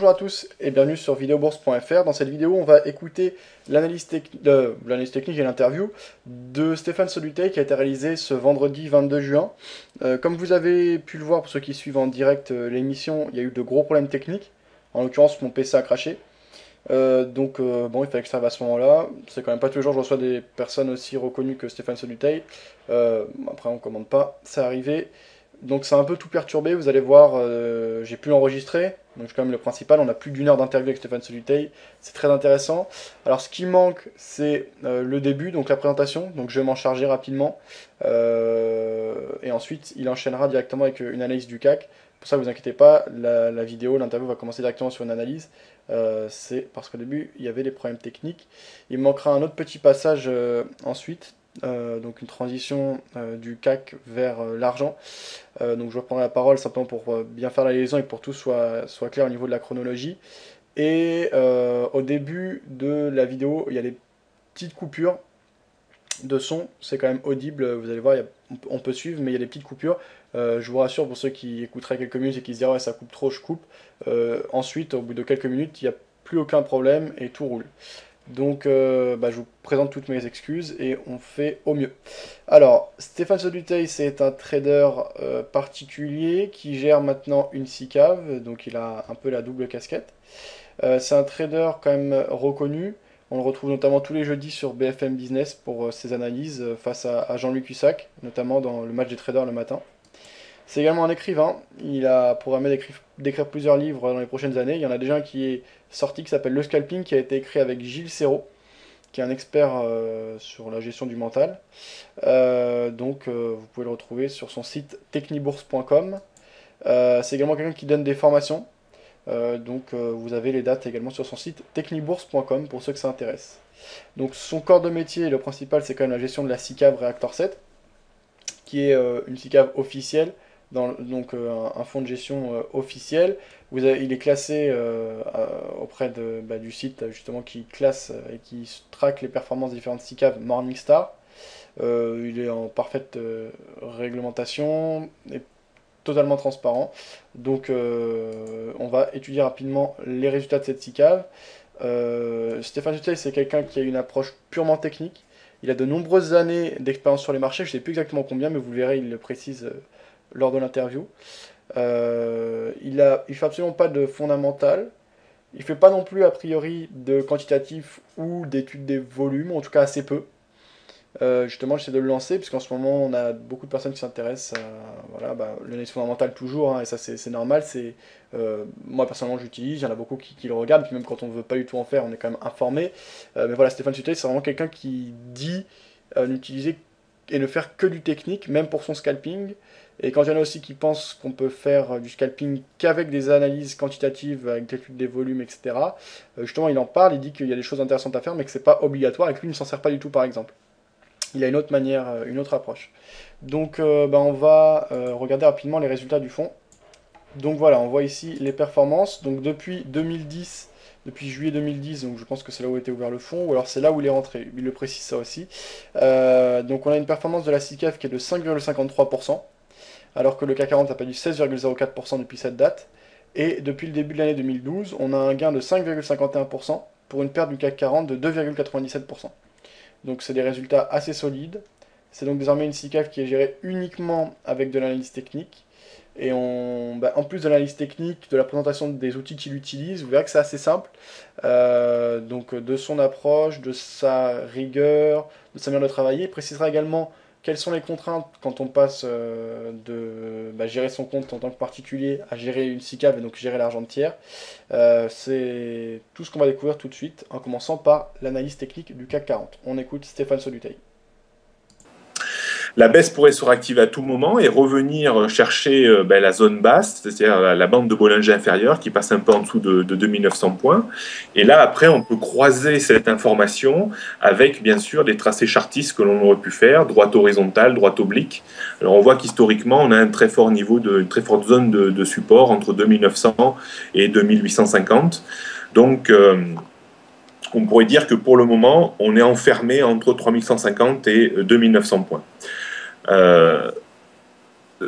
bonjour à tous et bienvenue sur videobourse.fr. Dans cette vidéo, on va écouter l'analyse technique et l'interview de Stéphane Soluté qui a été réalisé ce vendredi 22 juin. Euh, comme vous avez pu le voir pour ceux qui suivent en direct euh, l'émission, il y a eu de gros problèmes techniques. En l'occurrence, mon PC a craché. Euh, donc bon, il fallait que ça à ce moment-là. C'est quand même pas tous les jours que je reçois des personnes aussi reconnues que Stéphane Soluté. après, on commande pas, c'est arrivé. Donc c'est un peu tout perturbé, vous allez voir, euh, j'ai pu l'enregistrer, donc c'est quand même le principal, on a plus d'une heure d'interview avec Stéphane Solutey, c'est très intéressant. Alors ce qui manque, c'est euh, le début, donc la présentation, donc je vais m'en charger rapidement, euh, et ensuite il enchaînera directement avec une analyse du CAC. Pour ça, vous inquiétez pas, la, la vidéo, l'interview va commencer directement sur une analyse, c'est parce qu'au début, il y avait des problèmes techniques. Il manquera un autre petit passage ensuite, donc une transition euh, du CAC vers euh, l'argent. donc je reprends la parole simplement pour bien faire la liaison et pour tout soit, soit clair au niveau de la chronologie. Et au début de la vidéo, il y a des petites coupures de son, c'est quand même audible, vous allez voir, on peut suivre, mais il y a des petites coupures. je vous rassure pour ceux qui écouteraient quelques minutes et qui se diraient ouais, ça coupe trop, je coupe. ensuite, au bout de quelques minutes, il n'y a plus aucun problème et tout roule. Donc, euh, bah, je vous présente toutes mes excuses et on fait au mieux. Alors, Stéphane Sodutey, c'est un trader euh, particulier qui gère maintenant une SICAV, donc il a un peu la double casquette. Euh, c'est un trader quand même reconnu. On le retrouve notamment tous les jeudis sur BFM Business pour ses analyses face à, Jean-Luc Hussac, notamment dans le match des traders le matin. C'est également un écrivain. Il a programmé d'écrire plusieurs livres dans les prochaines années. Il y en a déjà un qui est sorti qui s'appelle Le Scalping, qui a été écrit avec Gilles Serrault, qui est un expert euh, sur la gestion du mental. Euh, donc euh, vous pouvez le retrouver sur son site technibourse.com. C'est également quelqu'un qui donne des formations. donc vous avez les dates également sur son site technibourse.com pour ceux que ça intéresse. Donc son corps de métier, le principal, c'est quand même la gestion de la SICAV Reactor 7, qui est une SICAV officielle donc euh, un, fonds de gestion euh, officiel. Il est classé euh, auprès de, bah, du site justement qui classe et qui traque les performances des différentes SICAV Morningstar. il est en parfaite réglementation et totalement transparent. Donc on va étudier rapidement les résultats de cette SICAV. Stéphane Dutel, c'est quelqu'un qui a une approche purement technique. Il a de nombreuses années d'expérience sur les marchés, je ne sais plus exactement combien, mais vous le verrez, il le précise lors de l'interview. Euh, il ne il fait absolument pas de fondamental. Il fait pas non plus a priori de quantitatif ou d'études des volumes, en tout cas assez peu. Euh, justement, j'essaie de le lancer, puisqu'en ce moment, on a beaucoup de personnes qui s'intéressent à voilà, bah, l'analyse fondamentale toujours, hein, et ça c'est normal. C'est euh, Moi personnellement, j'utilise, il y en a beaucoup qui, le regardent, puis même quand on veut pas du tout en faire, on est quand même informé. mais voilà, Stéphane Sutel, c'est vraiment quelqu'un qui dit n'utiliser et ne faire que du technique, même pour son scalping. Et quand il y en a aussi qui pensent qu'on peut faire euh, du scalping qu'avec des analyses quantitatives, avec l'étude des volumes, etc., euh, justement, il en parle, il dit qu'il y a des choses intéressantes à faire, mais que c'est pas obligatoire, et que lui ne s'en sert pas du tout, par exemple. Il a une autre manière, euh, une autre approche. Donc, ben, on va regarder rapidement les résultats du fond. Donc voilà, on voit ici les performances. Donc depuis 2010, depuis juillet 2010, donc je pense que c'est là où était ouvert le fond, ou alors c'est là où il est rentré, il le précise ça aussi. donc on a une performance de la CICAF qui est de 5,53% alors que le CAC 40 a perdu 16,04% depuis cette date. Et depuis le début de l'année 2012, on a un gain de 5,51% pour une perte du CAC 40 de 2,97%. Donc c'est des résultats assez solides. C'est donc désormais une SICAF qui est gérée uniquement avec de l'analyse technique. Et bah, en plus de l'analyse technique, de la présentation des outils qu'il utilise, vous verrez que c'est assez simple. Euh, donc de son approche, de sa rigueur, de sa manière de travailler. Il précisera également quelles sont les contraintes quand on passe euh, de bah, gérer son compte en tant que particulier à gérer une SICAV et donc gérer l'argent de tiers euh, C'est tout ce qu'on va découvrir tout de suite en commençant par l'analyse technique du CAC 40. On écoute Stéphane Soluteil. La baisse pourrait se réactiver à tout moment et revenir chercher euh, ben, la zone basse, c'est-à-dire la, bande de Bollinger inférieure qui passe un peu en dessous de, 2900 points. Et là, après, on peut croiser cette information avec, bien sûr, les tracés chartistes que l'on aurait pu faire, droite horizontale, droite oblique. Alors, on voit qu'historiquement, on a un très fort niveau, de, une très forte zone de, support entre 2900 et 2850. Donc, euh, on pourrait dire que pour le moment, on est enfermé entre 3150 et 2900 points. Euh,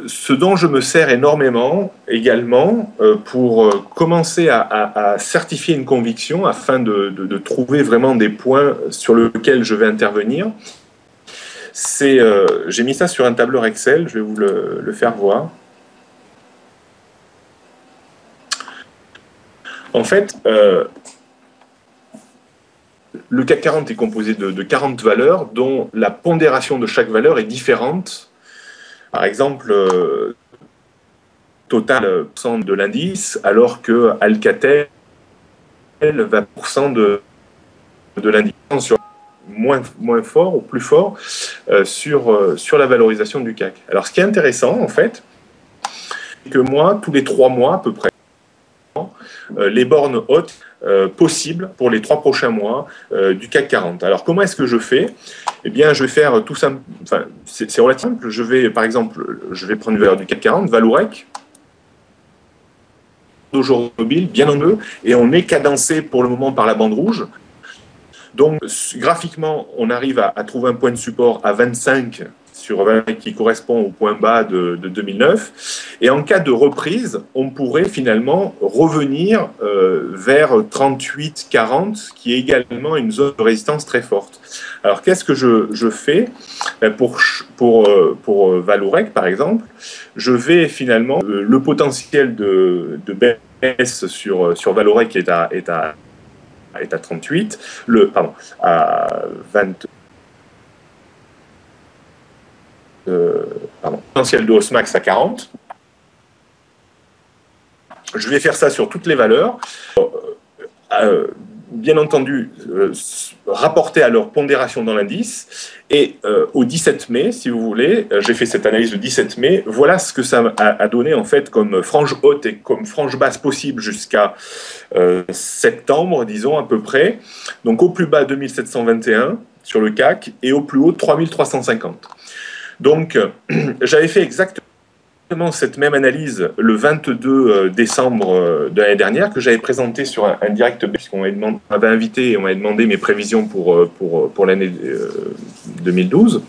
ce dont je me sers énormément également euh, pour euh, commencer à, certifier une conviction afin de, trouver vraiment des points sur lesquels je vais intervenir, c'est, j'ai mis ça sur un tableur Excel, je vais vous le, faire voir. En fait, le CAC 40 est composé de, de 40 valeurs dont la pondération de chaque valeur est différente par exemple, euh, Total de l'indice, alors que Alcatel 20% de, de l'indice sur moins, moins fort ou plus fort euh, sur, euh, sur la valorisation du CAC. Alors ce qui est intéressant en fait, c'est que moi, tous les trois mois à peu près, les bornes hautes euh, possible pour les trois prochains mois euh, du CAC 40. Alors comment est-ce que je fais? Eh bien, je vais faire tout simple. Enfin, c'est relativement simple. Je vais, par exemple, je vais prendre une valeur du CAC 40, Valourec, d'aujourd'hui mobile, bien en deux, et on est cadencé pour le moment par la bande rouge. Donc, graphiquement, on arrive à trouver un point de support à 25 sur 20 qui correspond au point bas de, 2009. Et en cas de reprise, on pourrait finalement revenir euh, vers 38-40, qui est également une zone de résistance très forte. Alors qu'est-ce que je, fais? Ben, pour, pour, euh, Valourec, par exemple Je vais finalement, euh, le potentiel de, baisse sur, sur Valorec est à, est à, est à 38, le, pardon, à 20 euh, potentiel de hausse max à 40. Je vais faire ça sur toutes les valeurs. Euh, euh, bien entendu, rapporté à leur pondération dans l'indice. Et au 17 mai, si vous voulez, j'ai fait cette analyse le 17 mai. Voilà ce que ça a, donné en fait comme frange haute et comme frange basse possible jusqu'à septembre, disons à peu près. Donc au plus bas 2721 sur le CAC et au plus haut 3350. Donc, j'avais fait exactement cette même analyse le 22 euh, décembre euh, de l'année dernière que j'avais présenté sur un, direct puisqu'on m'avait invité et on m'avait demandé mes prévisions pour, euh, pour, pour l'année 2012.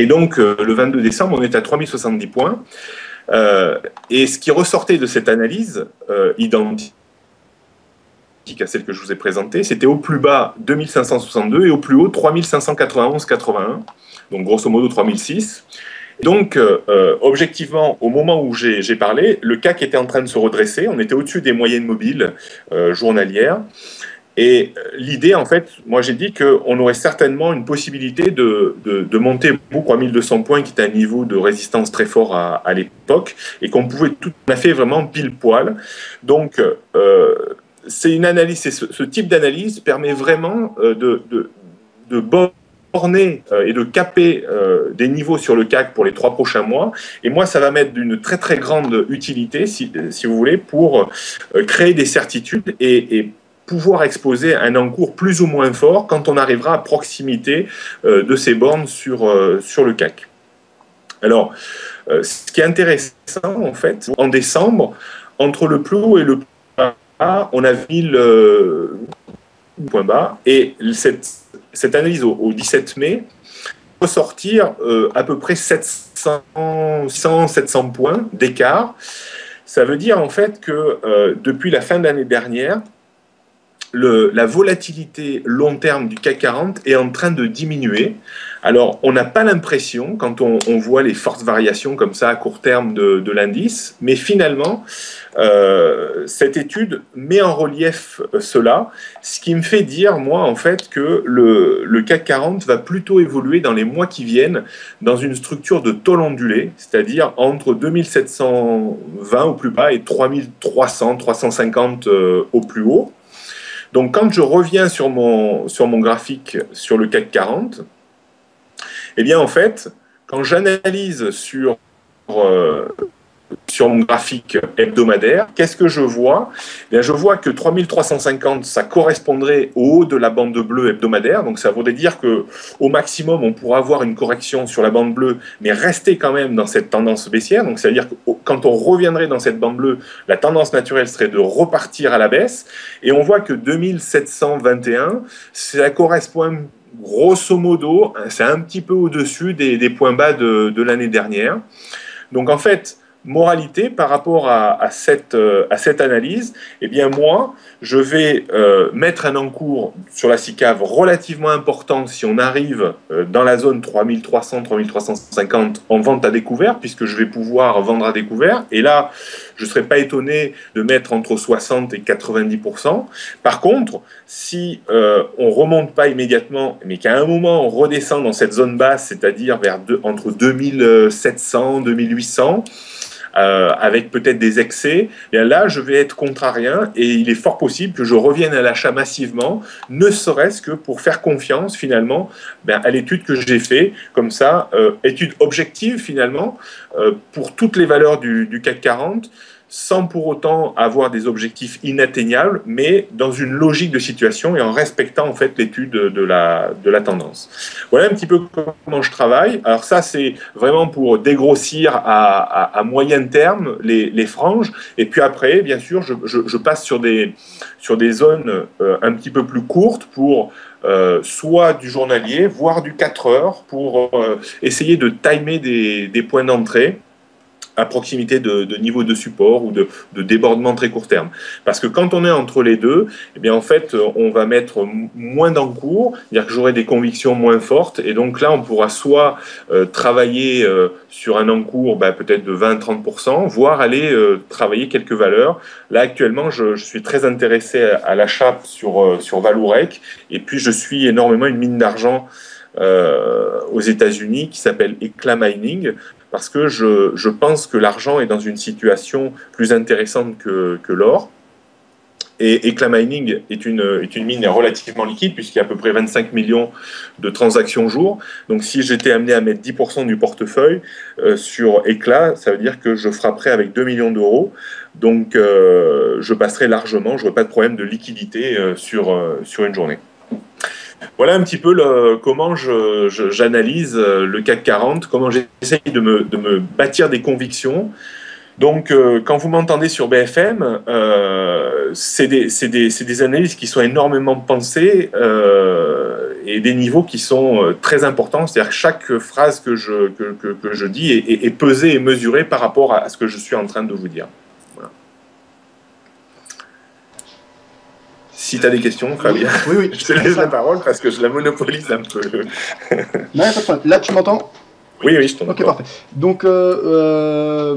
Et donc, le 22 décembre, on est à 3070 points. et ce qui ressortait de cette analyse, identique à celle que je vous ai présentée, c'était au plus bas 2562 et au plus haut 3591,81 donc grosso modo 3006. Donc, euh, euh, objectivement, au moment où j'ai parlé, le CAC était en train de se redresser. On était au-dessus des moyennes mobiles euh, journalières. Et l'idée, en fait, moi j'ai dit qu'on aurait certainement une possibilité de, de, monter beaucoup à 1200 points, qui est un niveau de résistance très fort à, à l'époque, et qu'on pouvait tout à fait vraiment pile poil. Donc, c'est une analyse, ce, ce, type d'analyse permet vraiment de, de, de euh, et de caper euh, des niveaux sur le CAC pour les trois prochains mois. Et moi, ça va mettre d'une très très grande utilité, si, si vous voulez, pour euh, créer des certitudes et, pouvoir exposer un encours plus ou moins fort quand on arrivera à proximité de ces bornes sur, sur le CAC. Alors, ce qui est intéressant, en fait, en décembre, entre le plus haut et le plus bas, on a vu le point bas, et cette cette analyse au, 17 mai ressortir euh, à peu près 700, 700 points d'écart. Ça veut dire en fait que euh, depuis la fin de l'année dernière, la volatilité long terme du CAC 40 est en train de diminuer. Alors, on n'a pas l'impression, quand on, voit les fortes variations comme ça à court terme de, l'indice, mais finalement, euh, cette étude met en relief euh, cela, ce qui me fait dire, moi, en fait, que le, le, CAC 40 va plutôt évoluer dans les mois qui viennent dans une structure de taux ondulé, c'est-à-dire entre 2720 au plus bas et 3300, 350 euh, au plus haut. Donc, quand je reviens sur mon, graphique sur le CAC 40, eh bien, en fait, quand j'analyse sur, euh, sur mon graphique hebdomadaire, qu'est-ce que je vois? Eh bien, Je vois que 3350, ça correspondrait au haut de la bande bleue hebdomadaire. Donc, ça voudrait dire qu'au maximum, on pourra avoir une correction sur la bande bleue, mais rester quand même dans cette tendance baissière. Donc, c'est-à-dire que quand on reviendrait dans cette bande bleue, la tendance naturelle serait de repartir à la baisse. Et on voit que 2721, ça correspond grosso modo, c'est un petit peu au-dessus des, points bas de l'année dernière. Donc en fait, moralité par rapport à, cette, euh, à cette analyse, eh bien moi, je vais euh, mettre un encours sur la SICAV relativement important si on arrive euh, dans la zone 3300-3350 en vente à découvert, puisque je vais pouvoir vendre à découvert. Et là, je ne serais pas étonné de mettre entre 60 et 90%. Par contre, si on ne remonte pas immédiatement, mais qu'à un moment on redescend dans cette zone basse, c'est-à-dire entre 2700, 2800, euh, avec peut-être des excès, bien là, je vais être contrarien et il est fort possible que je revienne à l'achat massivement, ne serait-ce que pour faire confiance finalement ben, à l'étude que j'ai fait, comme ça, euh, étude objective finalement, euh, pour toutes les valeurs du, du CAC 40 sans pour autant avoir des objectifs inatteignables, mais dans une logique de situation et en respectant en fait l'étude de la, de la tendance. Voilà un petit peu comment je travaille. Alors ça, c'est vraiment pour dégrossir à, à, moyen terme les, les, franges. Et puis après, bien sûr, je, je, passe sur des, sur des zones euh, un petit peu plus courtes pour euh, soit du journalier, voire du 4 heures, pour euh, essayer de timer des, des points d'entrée à proximité de, de niveau de support ou de, de, débordement très court terme. Parce que quand on est entre les deux, eh bien en fait, on va mettre moins d'encours, c'est-à-dire que j'aurai des convictions moins fortes, et donc là, on pourra soit euh, travailler euh, sur un encours bah, peut-être de 20-30%, voire aller euh, travailler quelques valeurs. Là, actuellement, je, suis très intéressé à, l'achat sur, sur Valourec, et puis je suis énormément une mine d'argent aux États-Unis qui s'appelle Eclat Mining parce que je, je pense que l'argent est dans une situation plus intéressante que, que l'or. Et Eclat Mining est une, est une mine relativement liquide, puisqu'il y a à peu près 25 millions de transactions jour. Donc si j'étais amené à mettre 10% du portefeuille euh, sur Eclat, ça veut dire que je frapperais avec 2 millions d'euros. Donc euh, je passerai largement, je n'aurai pas de problème de liquidité euh, sur, sur une journée. Voilà un petit peu comment j'analyse euh, le CAC 40, comment j'essaye de me, bâtir des convictions. Donc, euh, quand vous m'entendez sur BFM, euh, c'est des, analyses qui sont énormément pensées et des niveaux qui sont très importants. C'est-à-dire que chaque phrase que je, dis est, pesée et mesurée par rapport à ce que je suis en train de vous dire. Si tu as des questions, Fabien, oui, oui, je te laisse la parole parce que je la monopolise un peu. non, pas de Là, tu m'entends? Oui, oui, je t'entends. Ok, parfait. Donc, euh, euh,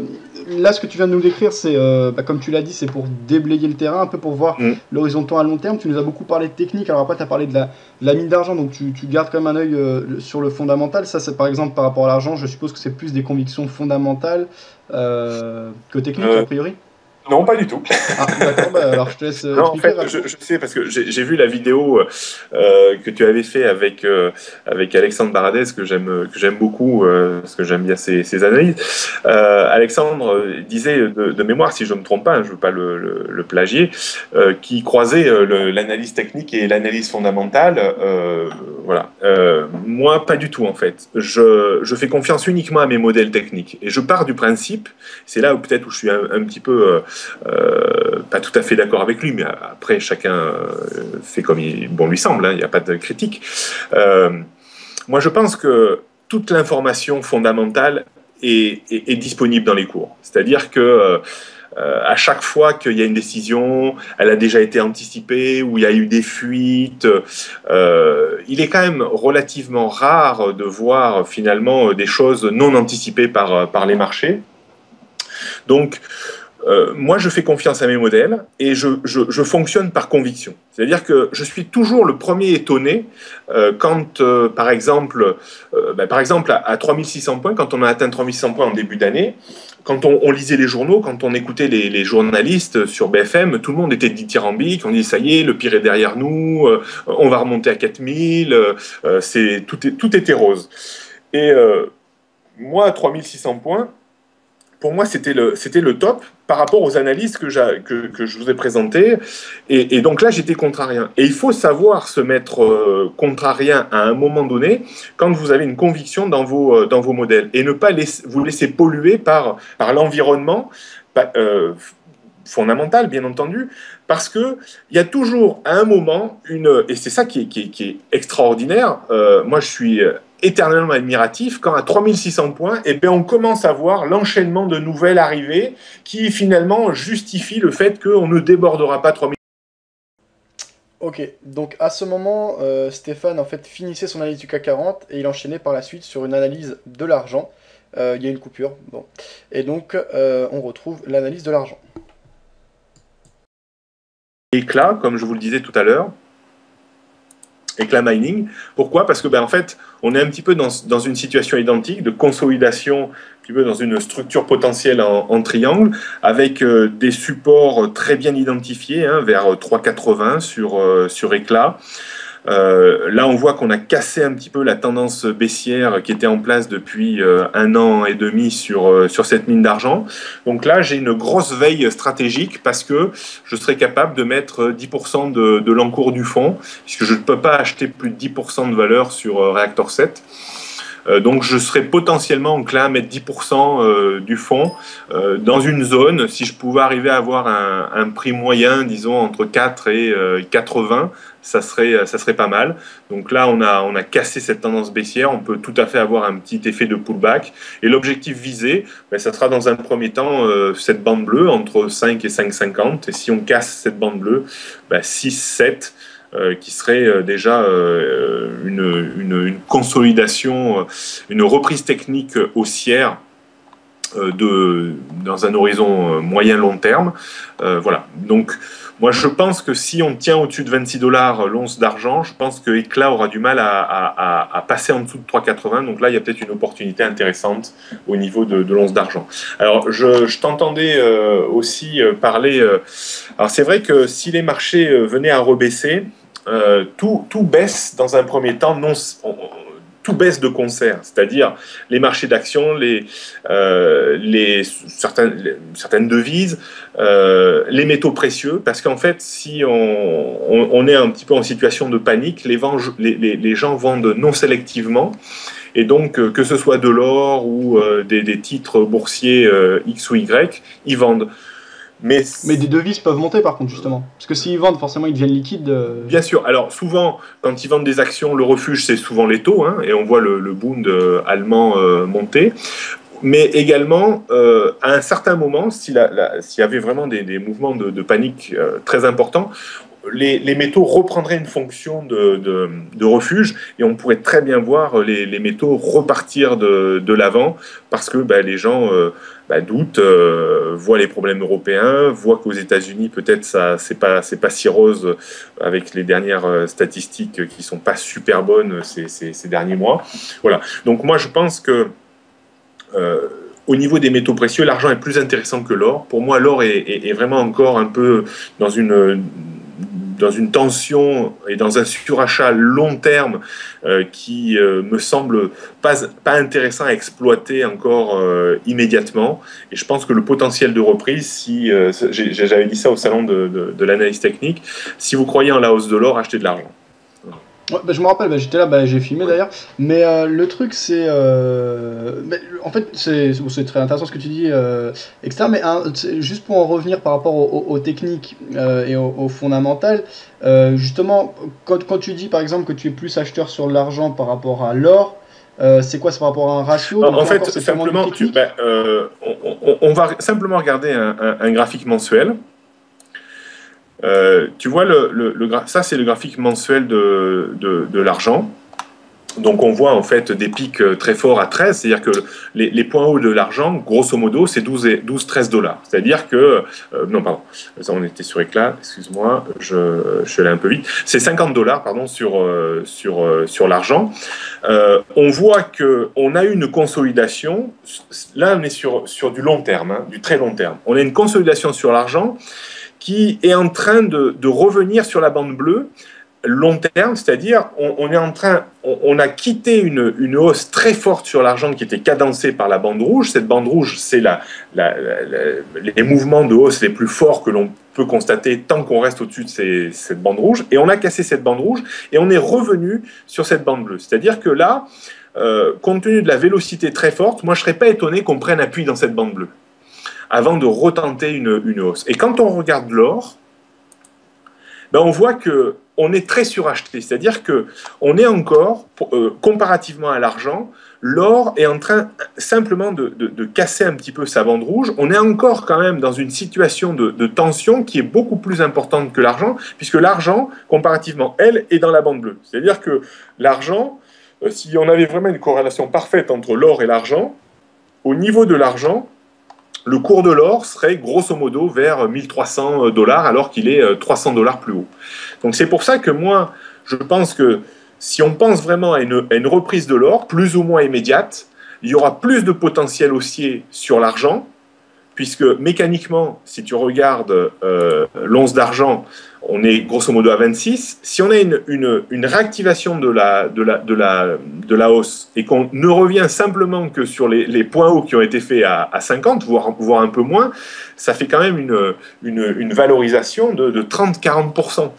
là, ce que tu viens de nous décrire, c'est, euh, bah, comme tu l'as dit, c'est pour déblayer le terrain, un peu pour voir mm. l'horizon à long terme. Tu nous as beaucoup parlé de technique, alors après, tu as parlé de la, la mine d'argent, donc tu, tu, gardes quand même un œil sur le fondamental. Ça, c'est par exemple par rapport à l'argent, je suppose que c'est plus des convictions fondamentales que techniques, a priori non, pas du tout. Ah, d'accord, bah, alors je te laisse. Non, en fait, je, je, sais parce que j'ai vu la vidéo euh, que tu avais fait avec, euh, avec Alexandre Baradez, que j'aime que j'aime beaucoup, euh, parce que j'aime bien ses, ses analyses. Euh, Alexandre disait de, de, mémoire, si je ne me trompe pas, hein, je ne veux pas le, le, le plagier, euh, qui croisait l'analyse technique et l'analyse fondamentale. voilà. moi, pas du tout en fait. Je, je fais confiance uniquement à mes modèles techniques et je pars du principe. C'est là où peut-être où je suis un, un petit peu euh, pas tout à fait d'accord avec lui, mais après chacun euh, fait comme bon lui semble, hein, il n'y a pas de critique. Euh, moi je pense que toute l'information fondamentale est, disponible dans les cours. C'est-à-dire que à chaque fois qu'il y a une décision, elle a déjà été anticipée, ou il y a eu des fuites. Il est quand même relativement rare de voir finalement des choses non anticipées par, par les marchés. Donc, euh, moi, je fais confiance à mes modèles et je, fonctionne par conviction. C'est-à-dire que je suis toujours le premier étonné euh, quand, euh, par exemple, ben, par exemple à, à, 3600 points, quand on a atteint 3600 points en début d'année, quand on, lisait les journaux, quand on écoutait les, journalistes sur BFM, tout le monde était dithyrambique, on dit ça y est, le pire est derrière nous, on va remonter à 4000, euh, c'est, tout, était rose. Et moi, à 3600 points, pour moi, c'était le top par rapport aux analyses que, que, que je vous ai présentées. Et, donc là, j'étais contrarien. Et il faut savoir se mettre euh, contrarien à un moment donné quand vous avez une conviction dans vos, euh, dans vos modèles et ne pas vous laisser polluer par, par l'environnement. Euh, fondamentale, bien entendu, parce que il y a toujours à un moment une, et c'est ça qui est, qui est, extraordinaire. Euh, moi, je suis éternellement admiratif quand à 3600 points, et eh on commence à voir l'enchaînement de nouvelles arrivées qui finalement justifie le fait qu'on ne débordera pas 3000. Ok, donc à ce moment, euh, Stéphane en fait finissait son analyse du CAC 40 et il enchaînait par la suite sur une analyse de l'argent. Euh, il y a une coupure, bon. Et donc euh, on retrouve l'analyse de l'argent. Éclat, comme je vous le disais tout à l'heure, éclat mining. Pourquoi? Parce que ben, en fait, on est un petit peu dans, dans, une situation identique de consolidation, un petit peu dans une structure potentielle en, triangle, avec euh, des supports très bien identifiés, hein, vers 3,80 sur, euh, sur éclat. Euh, là, on voit qu'on a cassé un petit peu la tendance baissière qui était en place depuis euh, un an et demi sur, euh, sur cette mine d'argent. Donc là, j'ai une grosse veille stratégique parce que je serai capable de mettre 10% de, de l'encours du fonds, puisque je ne peux pas acheter plus de 10% de valeur sur Reactor 7. Euh, donc je serais potentiellement enclin à mettre 10% euh, du fonds euh, dans une zone. Si je pouvais arriver à avoir un, prix moyen, disons entre 4 et 80, ça serait, ça serait pas mal. Donc là, on a, on a cassé cette tendance baissière. On peut tout à fait avoir un petit effet de pullback. Et l'objectif visé, ben, ça sera dans un premier temps cette bande bleue entre 5 et 5,50. Et si on casse cette bande bleue, ben, 6, 7. Euh, qui serait euh, déjà euh, une, une, consolidation, une reprise technique haussière de, dans un horizon moyen-long terme. voilà. Donc, moi, je pense que si on tient au-dessus de 26 dollars l'once d'argent, je pense que Eclat aura du mal à, passer en dessous de 3,80. Donc là, il y a peut-être une opportunité intéressante au niveau de, l'once d'argent. Alors, je, t'entendais aussi parler. alors, c'est vrai que si les marchés venaient à rebaisser, euh, tout, tout, baisse dans un premier temps, tout baisse de concert, c'est-à-dire les marchés d'actions, les, euh, certaines, devises, euh, les métaux précieux, parce qu'en fait, si on, est un petit peu en situation de panique, les, gens vendent non sélectivement. Et donc, que ce soit de l'or ou des, des, titres boursiers X ou Y, ils vendent. Mais, mais des devises peuvent monter par contre justement. Parce que s'ils vendent, forcément ils deviennent liquides. Euh. Bien sûr. Alors souvent, quand ils vendent des actions, le refuge c'est souvent les taux, hein, et on voit le, le Bund euh, allemand euh, monter. Mais également, à un certain moment, s'il y avait vraiment des, des mouvements de, de panique très importants, les, métaux reprendraient une fonction de, refuge et on pourrait très bien voir les, métaux repartir de, l'avant parce que bah, les gens bah, doutent, euh, voient les problèmes européens, voient qu'aux États-Unis peut-être ça c'est pas pas si rose avec les dernières euh, statistiques qui sont pas super bonnes ces, derniers mois. Voilà. Donc moi je pense que euh, au niveau des métaux précieux, l'argent est plus intéressant que l'or. Pour moi, l'or est, vraiment encore un peu dans une dans une tension et dans un surachat long terme euh, qui euh, me semble pas, pas intéressant à exploiter encore euh, immédiatement. Et je pense que le potentiel de reprise, si j'avais dit ça au salon de, de, de l'analyse technique, si vous croyez en la hausse de l'or, achetez de l'argent. Ouais, bah, je me rappelle, bah, j'étais là, bah, j'ai filmé d'ailleurs. Mais euh, le truc, c'est. Euh, en fait, c'est très intéressant ce que tu dis, euh, etc. Mais juste pour en revenir par rapport aux, techniques euh, et aux, fondamentales, justement, quand, quand, tu dis par exemple que tu es plus acheteur sur l'argent par rapport à l'or, c'est quoi C'est par rapport à un ratio En fait, simplement, tu, ben, on, on, va simplement regarder un, un, un graphique mensuel. Euh, tu vois, ça c'est le graphique mensuel de, l'argent. Donc on voit en fait des pics euh, très forts à 13, c'est-à-dire que les, points hauts de l'argent, grosso modo, c'est 12-13 dollars. C'est-à-dire que, euh, non pardon, ça on était sur éclat, excuse-moi, je, je, suis allé un peu vite, c'est 50 dollars pardon sur, l'argent. On voit qu'on a eu une consolidation, là on est sur, sur du long terme, hein, du très long terme. On a une consolidation sur l'argent qui est en train de, revenir sur la bande bleue long terme, c'est-à-dire on, est en train, on, a quitté une, hausse très forte sur l'argent qui était cadencée par la bande rouge. Cette bande rouge, c'est les mouvements de hausse les plus forts que l'on peut constater tant qu'on reste au-dessus de cette bande rouge. Et on a cassé cette bande rouge et on est revenu sur cette bande bleue. C'est-à-dire que là, euh, compte tenu de la vélocité très forte, moi je serais pas étonné qu'on prenne appui dans cette bande bleue. Avant de retenter une, une hausse. Et quand on regarde l'or, ben on voit que on est très suracheté, c'est-à-dire que on est encore, euh, comparativement à l'argent, l'or est en train simplement de, casser un petit peu sa bande rouge. On est encore quand même dans une situation de, tension qui est beaucoup plus importante que l'argent, puisque l'argent, comparativement, elle, est dans la bande bleue. C'est-à-dire que l'argent, euh, si on avait vraiment une corrélation parfaite entre l'or et l'argent, au niveau de l'argent, le cours de l'or serait grosso modo vers 1300 dollars alors qu'il est 300 euh, dollars plus haut. Donc c'est pour ça que moi, je pense que si on pense vraiment à une, reprise de l'or, plus ou moins immédiate, il y aura plus de potentiel haussier sur l'argent, puisque mécaniquement, si tu regardes euh, l'once d'argent, on est grosso modo à 26. Si on a une, réactivation de la, de, la, de, la, de la hausse et qu'on ne revient simplement que sur les, points hauts qui ont été faits à, 50, voire, voire, un peu moins, ça fait quand même une, une, valorisation de, de 30-40%.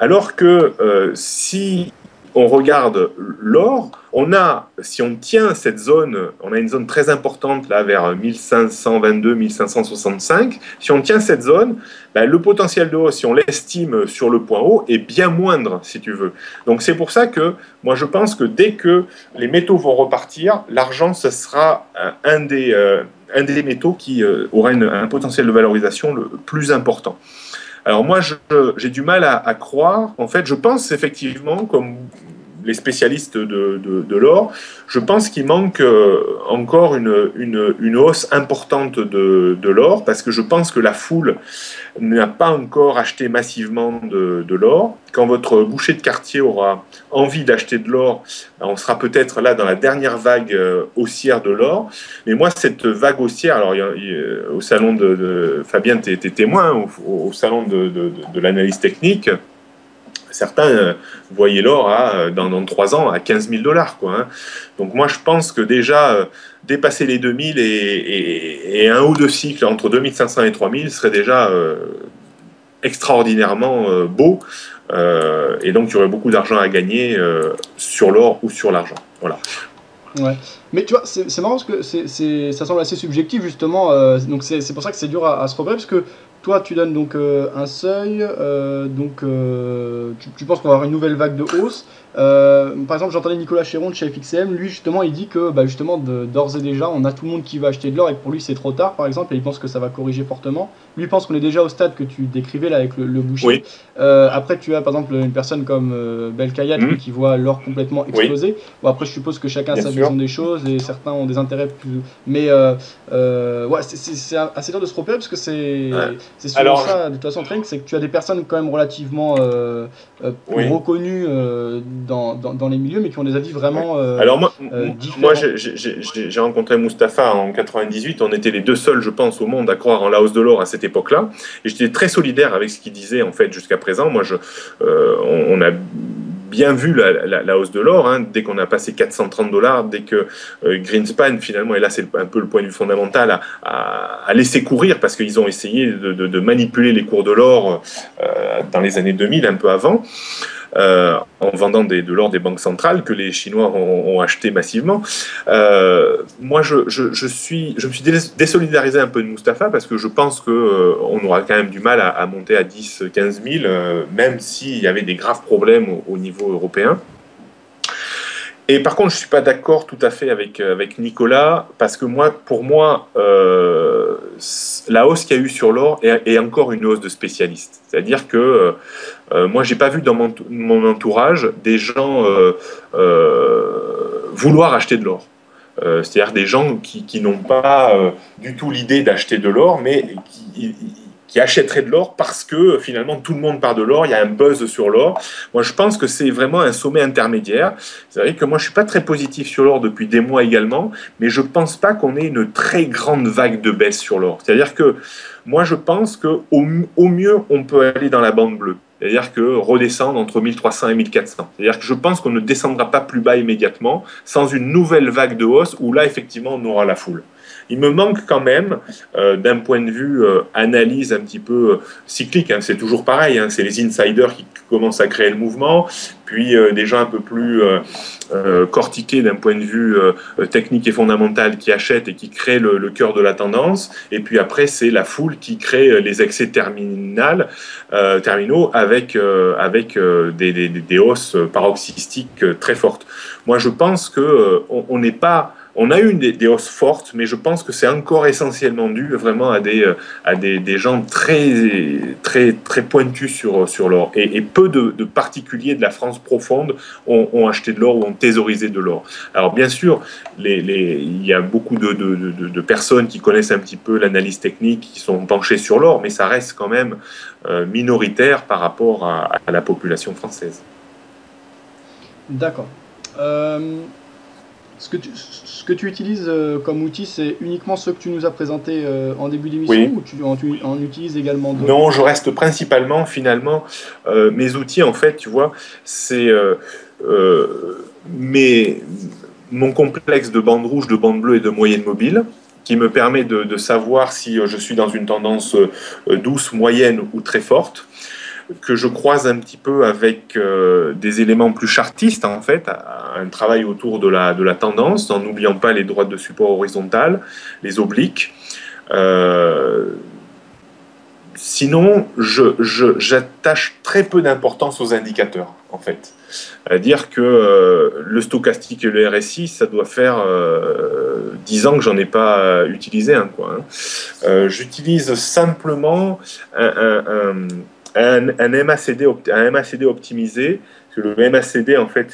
Alors que euh, si on regarde l'or, on a, si on tient cette zone, on a une zone très importante là vers 1522-1565, si on tient cette zone, ben, le potentiel de hausse, si on l'estime sur le point haut, est bien moindre, si tu veux. Donc c'est pour ça que moi je pense que dès que les métaux vont repartir, l'argent, ce sera un des, euh, un des métaux qui euh, aura un potentiel de valorisation le plus important. Alors moi, j'ai du mal à, croire. En fait, je pense effectivement, comme les spécialistes de, de, l'or, je pense qu'il manque euh, encore une, une, une, hausse importante de, de l'or, parce que je pense que la foule n'a pas encore acheté massivement de, l'or. Quand votre boucher de quartier aura envie d'acheter de l'or, ben, on sera peut-être là dans la dernière vague euh, haussière de l'or. Mais moi, cette vague haussière, alors au salon de, Fabien, tu étais témoin, au, salon de, l'analyse technique, certains euh, voyaient l'or euh, dans, trois ans à 15 000 dollars. Hein. Donc moi, je pense que déjà, dépasser les 2000 et, et, un haut de cycle entre 2500 et 3000 serait déjà euh, extraordinairement euh, beau. Euh, et donc, il y aurait beaucoup d'argent à gagner sur l'or ou sur l'argent. Voilà. Ouais. Mais tu vois, c'est marrant parce que ça semble assez subjectif justement. donc c'est pour ça que c'est dur à, se repérer parce que toi, tu donnes donc un seuil, donc tu, tu, penses qu'on va avoir une nouvelle vague de hausse. Euh, par exemple, j'entendais Nicolas Chéron de chez FXM, lui justement, il dit que bah, justement d'ores et déjà, on a tout le monde qui va acheter de l'or et que pour lui c'est trop tard, par exemple, et il pense que ça va corriger fortement. Lui pense qu'on est déjà au stade que tu décrivais là avec le, boucher. Euh, après, tu as par exemple une personne comme euh, Belkayat mhm. qui voit l'or complètement exploser. Bon, après, je suppose que chacun a sa vision des choses et certains ont des intérêts plus. Mais ouais, c'est assez dur de se repérer parce que c'est c'est souvent ça, de toute façon, c'est que tu as des personnes quand même relativement reconnues dans, dans, les milieux, mais qui ont des avis vraiment euh, Alors moi, euh, moi j'ai rencontré Mustapha en 98, on était les deux seuls, je pense, au monde à croire en la hausse de l'or à cette époque-là, et j'étais très solidaire avec ce qu'il disait, en fait, jusqu'à présent. Moi, je, euh, on, a bien vu la, hausse de l'or, hein, dès qu'on a passé 430 dollars, dès que Greenspan, finalement, et là c'est un peu le point de vue fondamental, a, laissé courir parce qu'ils ont essayé de, de, manipuler les cours de l'or dans les années 2000, un peu avant. Euh, en vendant de l'or des banques centrales que les Chinois ont, acheté massivement. Euh, moi, je, suis, je me suis désolidarisé un peu de Mustapha parce que je pense qu'on euh, aura quand même du mal à, monter à 10, 15 000, même s'il y avait des graves problèmes au niveau européen. Et par contre, je ne suis pas d'accord tout à fait avec, euh, avec Nicolas, parce que moi, pour moi, euh, la hausse qu'il y a eu sur l'or est, encore une hausse de spécialistes. C'est-à-dire que euh, moi, j'ai pas vu dans mon, entourage des gens vouloir acheter de l'or. C'est-à-dire des gens qui n'ont pas du tout l'idée d'acheter de l'or, mais qui qui achèterait de l'or parce que finalement tout le monde part de l'or, il y a un buzz sur l'or. Moi je pense que c'est vraiment un sommet intermédiaire. C'est vrai que moi je suis pas très positif sur l'or depuis des mois également, mais je pense pas qu'on ait une très grande vague de baisse sur l'or. C'est-à-dire que moi je pense que au, mieux on peut aller dans la bande bleue. C'est-à-dire que redescendre entre 1300 et 1400. C'est-à-dire que je pense qu'on ne descendra pas plus bas immédiatement sans une nouvelle vague de hausse où là, effectivement, on aura la foule. Il me manque quand même, d'un point de vue analyse un petit peu cyclique, hein, c'est toujours pareil, hein, c'est les insiders qui commencent à créer le mouvement, puis des gens un peu plus cortiqués d'un point de vue technique et fondamental qui achètent et qui créent le, cœur de la tendance, et puis après c'est la foule qui crée les excès terminal, terminaux avec, avec des, hausses paroxystiques très fortes. Moi, je pense que euh, on n'est pas on a eu des, hausses fortes, mais je pense que c'est encore essentiellement dû vraiment à des, euh, gens très, pointus sur, l'or. Et, peu de, particuliers de la France profonde ont, acheté de l'or ou ont thésaurisé de l'or. Alors bien sûr, il y a beaucoup de, personnes qui connaissent un petit peu l'analyse technique, qui sont penchées sur l'or, mais ça reste quand même euh, minoritaire par rapport à, à la population française. D'accord. Euh, ce, que tu, ce que tu utilises euh, comme outil, c'est uniquement ce que tu nous as présenté euh, en début d'émission ou tu en, utilises également d'autres? Non, je reste principalement, finalement, mes outils, en fait, tu vois, c'est mes, mon complexe de bande rouge, de bande bleue et de moyenne mobile qui me permet de, de savoir si je suis dans une tendance douce, moyenne ou très forte que je croise un petit peu avec euh, des éléments plus chartistes, en fait, un travail autour de la, de la tendance, en n'oubliant pas les droites de support horizontal, les obliques. Euh, sinon, j'attache très peu d'importance aux indicateurs, en fait. À dire que euh, le stochastique et le RSI, ça doit faire euh, 10 ans que j'en ai pas utilisé un. Quoi, hein. J'utilise simplement un, Un MACD optimisé, que le MACD, en fait,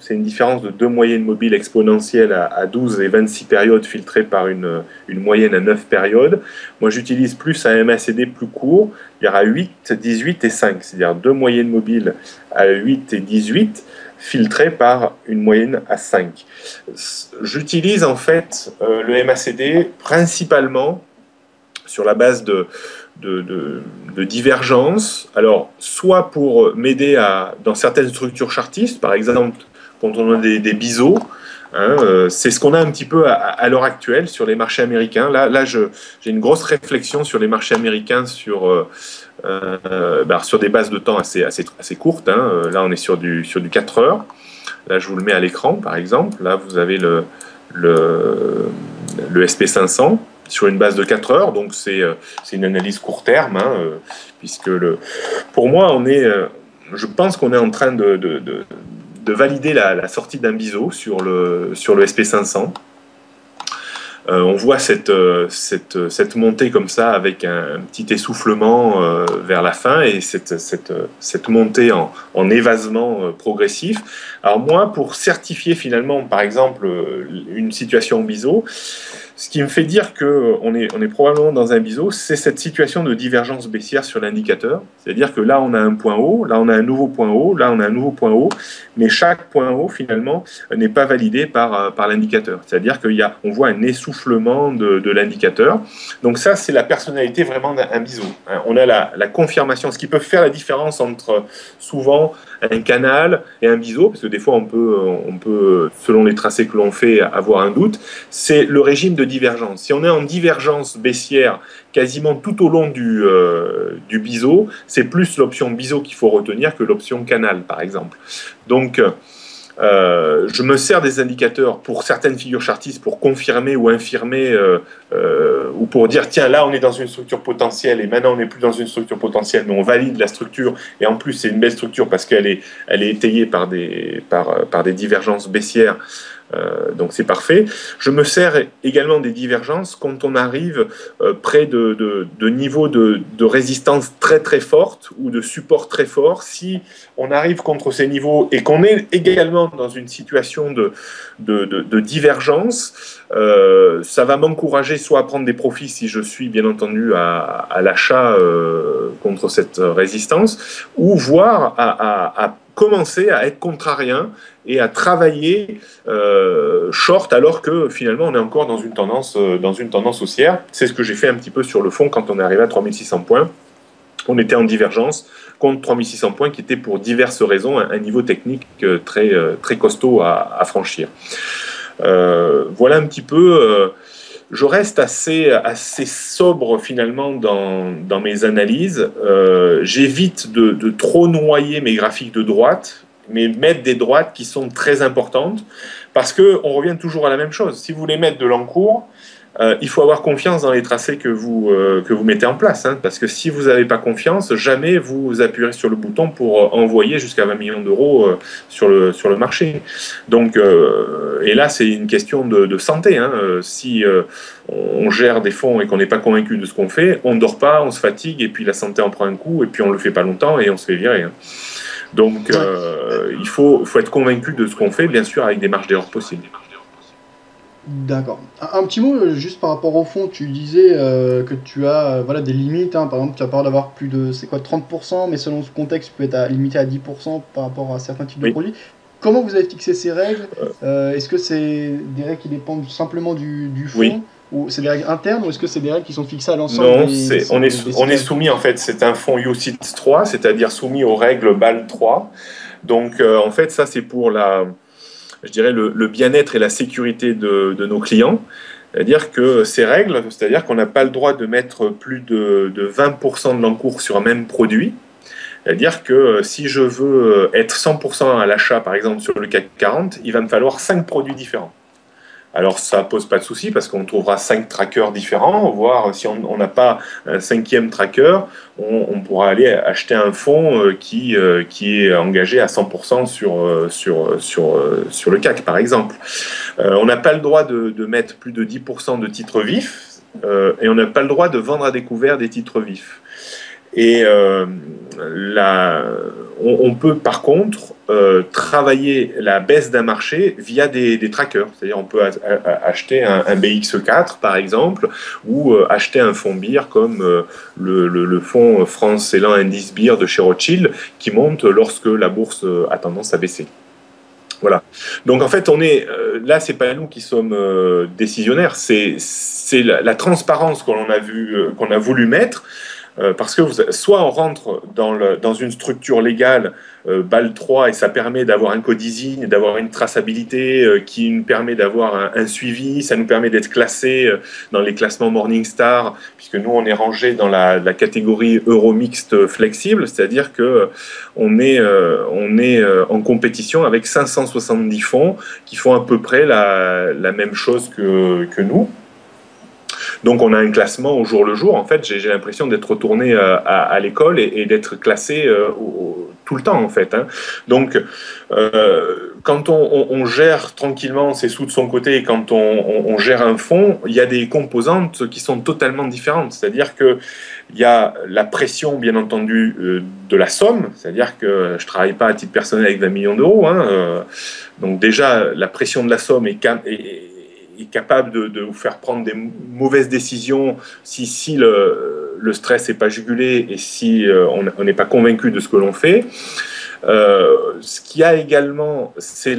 c'est une différence de deux moyennes mobiles exponentielles à, 12 et 26 périodes filtrées par une, une moyenne à 9 périodes. Moi, j'utilise plus un MACD plus court, il y aura 8, 18 et 5, c'est-à-dire deux moyennes mobiles à 8 et 18 filtrées par une moyenne à 5. J'utilise en fait euh, le MACD principalement sur la base de, de, divergence. Alors, soit pour m'aider à, dans certaines structures chartistes, par exemple, quand on a des, des biseaux, hein, euh, c'est ce qu'on a un petit peu à, l'heure actuelle sur les marchés américains. Là, là j'ai une grosse réflexion sur les marchés américains sur, euh, euh, bah, sur des bases de temps assez, assez, assez courtes. Hein. Là, on est sur du, sur du 4 heures. Là, je vous le mets à l'écran, par exemple. Là, vous avez le, le, le SP500 sur une base de 4 heures, donc c'est euh, une analyse court terme, hein, euh, puisque le, pour moi, on est, euh, je pense qu'on est en train de, de, de, valider la, sortie d'un biseau sur le, sur le SP500. on voit cette, cette, cette, montée comme ça avec un, petit essoufflement vers la fin et cette, cette, cette montée en, en évasement progressif. Alors moi, pour certifier finalement, par exemple, une situation biseau, ce qui me fait dire qu'on est, on est probablement dans un biseau, c'est cette situation de divergence baissière sur l'indicateur. C'est-à-dire que là, on a un point haut, là, on a un nouveau point haut, là, on a un nouveau point haut, mais chaque point haut, finalement, n'est pas validé par, euh, par l'indicateur. C'est-à-dire qu'on voit un essoufflement de, de l'indicateur. Donc ça, c'est la personnalité vraiment d'un biseau. Hein. On a la, la confirmation, ce qui peut faire la différence entre souvent un canal et un biseau, parce que des fois on peut, on peut selon les tracés que l'on fait, avoir un doute, c'est le régime de divergence. Si on est en divergence baissière quasiment tout au long du, euh, du biseau, c'est plus l'option biseau qu'il faut retenir que l'option canal, par exemple. Donc, euh, je me sers des indicateurs pour certaines figures chartistes pour confirmer ou infirmer euh, euh, ou pour dire tiens là on est dans une structure potentielle et maintenant on n'est plus dans une structure potentielle mais on valide la structure. Et en plus c'est une belle structure parce qu'elle est, elle est étayée par des, par, par des divergences baissières euh, donc c'est parfait. Je me sers également des divergences quand on arrive euh, près de, niveaux de, résistance très très fortes ou de support très fort. Si on arrive contre ces niveaux et qu'on est également dans une situation de, divergence, euh, ça va m'encourager soit à prendre des profits si je suis bien entendu à, l'achat contre cette résistance, ou voire à, à commencer à être contrarien et à travailler euh, short alors que finalement on est encore dans une tendance, euh, dans une tendance haussière. C'est ce que j'ai fait un petit peu sur le fond quand on est arrivé à 3600 points. On était en divergence contre 3600 points qui était pour diverses raisons un, niveau technique euh, très, très costaud à, franchir. voilà un petit peu je reste assez, assez sobre finalement dans, dans mes analyses. J'évite de, trop noyer mes graphiques de droite, mais mettre des droites qui sont très importantes, parce qu'on revient toujours à la même chose. Si vous voulez mettre de l'encours, euh, il faut avoir confiance dans les tracés que vous, euh, que vous mettez en place. Hein, parce que si vous n'avez pas confiance, jamais vous appuierez sur le bouton pour envoyer jusqu'à 20 millions d'euros euh, sur, le, sur le marché. Donc, et là, c'est une question de, de santé. Hein. Si on gère des fonds et qu'on n'est pas convaincu de ce qu'on fait, on ne dort pas, on se fatigue, et puis la santé en prend un coup, et puis on ne le fait pas longtemps, et on se fait virer. Hein. Donc, il faut, faut être convaincu de ce qu'on fait, bien sûr, avec des marges d'erreur possibles. D'accord. Un, petit mot euh, juste par rapport au fond, tu disais euh, que tu as euh, voilà, des limites, hein. par exemple tu as peur d'avoir plus de c'est quoi 30%, mais selon ce contexte tu peux être limité à 10% par rapport à certains types de produits. Comment vous avez fixé ces règles? Est-ce que c'est des règles qui dépendent simplement du, du fond? Ou c'est des règles internes ou est-ce que c'est des règles qui sont fixées à l'ensemble Non, on, est, on est soumis en fait, c'est un fonds UCITS 3, c'est-à-dire soumis aux règles BAL 3. Donc en fait ça c'est pour la je dirais, le, bien-être et la sécurité de, nos clients. C'est-à-dire que ces règles, c'est-à-dire qu'on n'a pas le droit de mettre plus de, de 20% de l'encours sur un même produit. C'est-à-dire que si je veux être 100% à l'achat, par exemple, sur le CAC 40, il va me falloir 5 produits différents. Alors ça pose pas de souci parce qu'on trouvera cinq trackers différents, voire si on n'a pas un cinquième tracker, on, pourra aller acheter un fonds euh, qui, euh, qui est engagé à 100% sur, euh, sur, sur, sur le CAC par exemple. on n'a pas le droit de, de, mettre plus de 10% de titres vifs et on n'a pas le droit de vendre à découvert des titres vifs. Et euh, on, peut par contre euh, travailler la baisse d'un marché via des, trackers. C'est-à-dire on peut acheter un, BX4 par exemple ou euh, acheter un fonds BIR comme le, fonds France Célan Indice BIR de chez Rothschild qui monte lorsque la bourse a tendance à baisser. Voilà. Donc en fait, on est là, c'est pas nous qui sommes décisionnaires, c'est la, la, transparence qu'on a vu, qu'on a voulu mettre. Euh, parce que soit on rentre dans, une structure légale euh, BAL 3 et ça permet d'avoir un codizine, d'avoir une traçabilité euh, qui nous permet d'avoir un, suivi, ça nous permet d'être classé dans les classements Morningstar, puisque nous on est rangé dans la, la catégorie euro mixte flexible, c'est-à-dire que on est, en compétition avec 570 fonds qui font à peu près la, même chose que nous. Donc on a un classement au jour le jour. En fait, j'ai l'impression d'être retourné euh, à, l'école et, d'être classé euh, tout le temps en fait. Hein. Donc euh, quand on, gère tranquillement ses sous de son côté et quand on, gère un fonds, il y a des composantes qui sont totalement différentes. C'est-à-dire que il y a la pression, bien entendu, de la somme, c'est-à-dire que je travaille pas à titre personnel avec 20 millions d'euros. Hein, donc déjà, la pression de la somme est capable de, vous faire prendre des mauvaises décisions si, si le, le stress n'est pas jugulé et si euh, on n'est pas convaincu de ce que l'on fait. Euh, ce qu'il y a également, c'est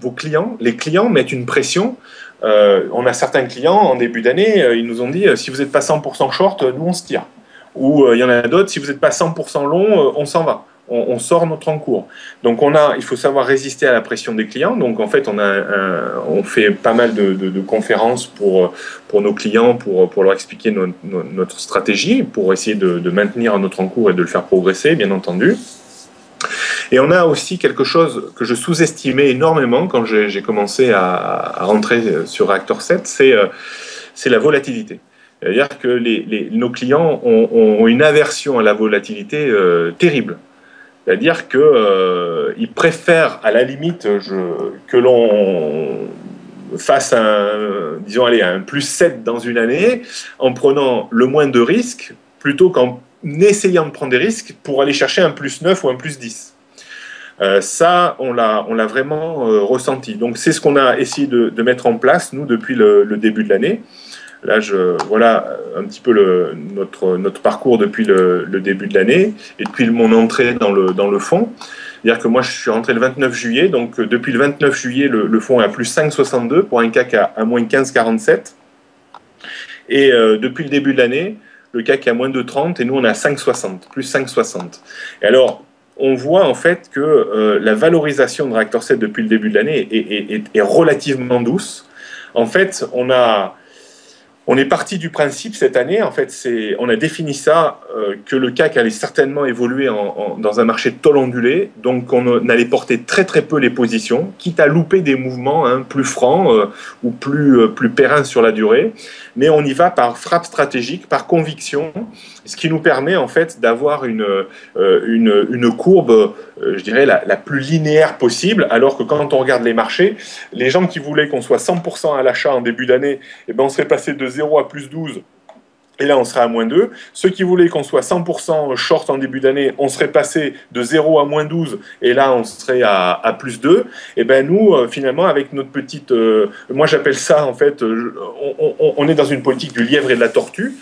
vos clients. Les clients mettent une pression. Euh, on a certains clients en début d'année, ils nous ont dit si vous n'êtes pas 100% short, nous on se tire. Ou il y en a d'autres, si vous n'êtes pas 100% long, on s'en va on, sort notre encours. Donc on a, il faut savoir résister à la pression des clients. Donc en fait, on, a on fait pas mal de, conférences pour, pour nos clients, pour, pour leur expliquer notre stratégie, pour essayer de, maintenir notre encours et de le faire progresser, bien entendu. Et on a aussi quelque chose que je sous-estimais énormément quand j'ai commencé à, rentrer sur Reactor 7, euh, c'est la volatilité. C'est-à-dire que les, nos clients ont, une aversion à la volatilité euh, terrible. C'est-à-dire qu'ils euh, préfèrent à la limite que l'on fasse un, disons, allez, un plus 7 dans une année en prenant le moins de risques plutôt qu'en essayant de prendre des risques pour aller chercher un plus 9 ou un plus 10. Euh, ça, on l'a, vraiment euh, ressenti. Donc, c'est ce qu'on a essayé de, mettre en place, nous, depuis le début de l'année. Là, voilà un petit peu notre, parcours depuis le, début de l'année et depuis mon entrée dans le, dans fonds. C'est-à-dire que moi, je suis rentré le 29 juillet, donc euh, depuis le 29 juillet, le, le fonds est à plus 5,62 pour un CAC à, moins 15,47. Et euh, depuis le début de l'année, le CAC est à moins de 30 et nous, on est à 5,60, plus 5,60. Et alors, on voit en fait que euh, la valorisation de Reactor 7 depuis le début de l'année est, relativement douce. En fait, on a on est parti du principe cette année, en fait, c'est, on a défini ça, euh, que le CAC allait certainement évoluer dans un marché tol ondulé, donc on allait porter très très peu les positions, quitte à louper des mouvements hein, plus francs euh, ou plus, euh, plus sur la durée, mais on y va par frappe stratégique, par conviction, ce qui nous permet en fait d'avoir une, une, une, courbe, je dirais, la, la, plus linéaire possible, alors que quand on regarde les marchés, les gens qui voulaient qu'on soit 100% à l'achat en début d'année, eh ben, on serait passé de 0 à plus 12. Et là, on serait à moins 2. Ceux qui voulaient qu'on soit 100% short en début d'année, on serait passé de 0 à moins 12. Et là, on serait à, plus 2. Et ben nous, euh, finalement, avec notre petite... Euh, moi, j'appelle ça, en fait, euh, on, est dans une politique du lièvre et de la tortue.